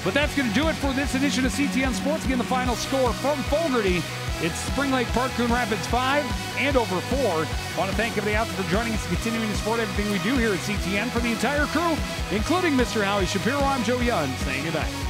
But that's going to do it for this edition of CTN Sports. Again, the final score from Fogerty. It's Spring Lake Park Coon Rapids 5 Andover 4. I want to thank everybody out there for joining us and continuing to support everything we do here at CTN. For the entire crew, including Mr. Howie Shapiro, I'm Joe Young saying goodnight.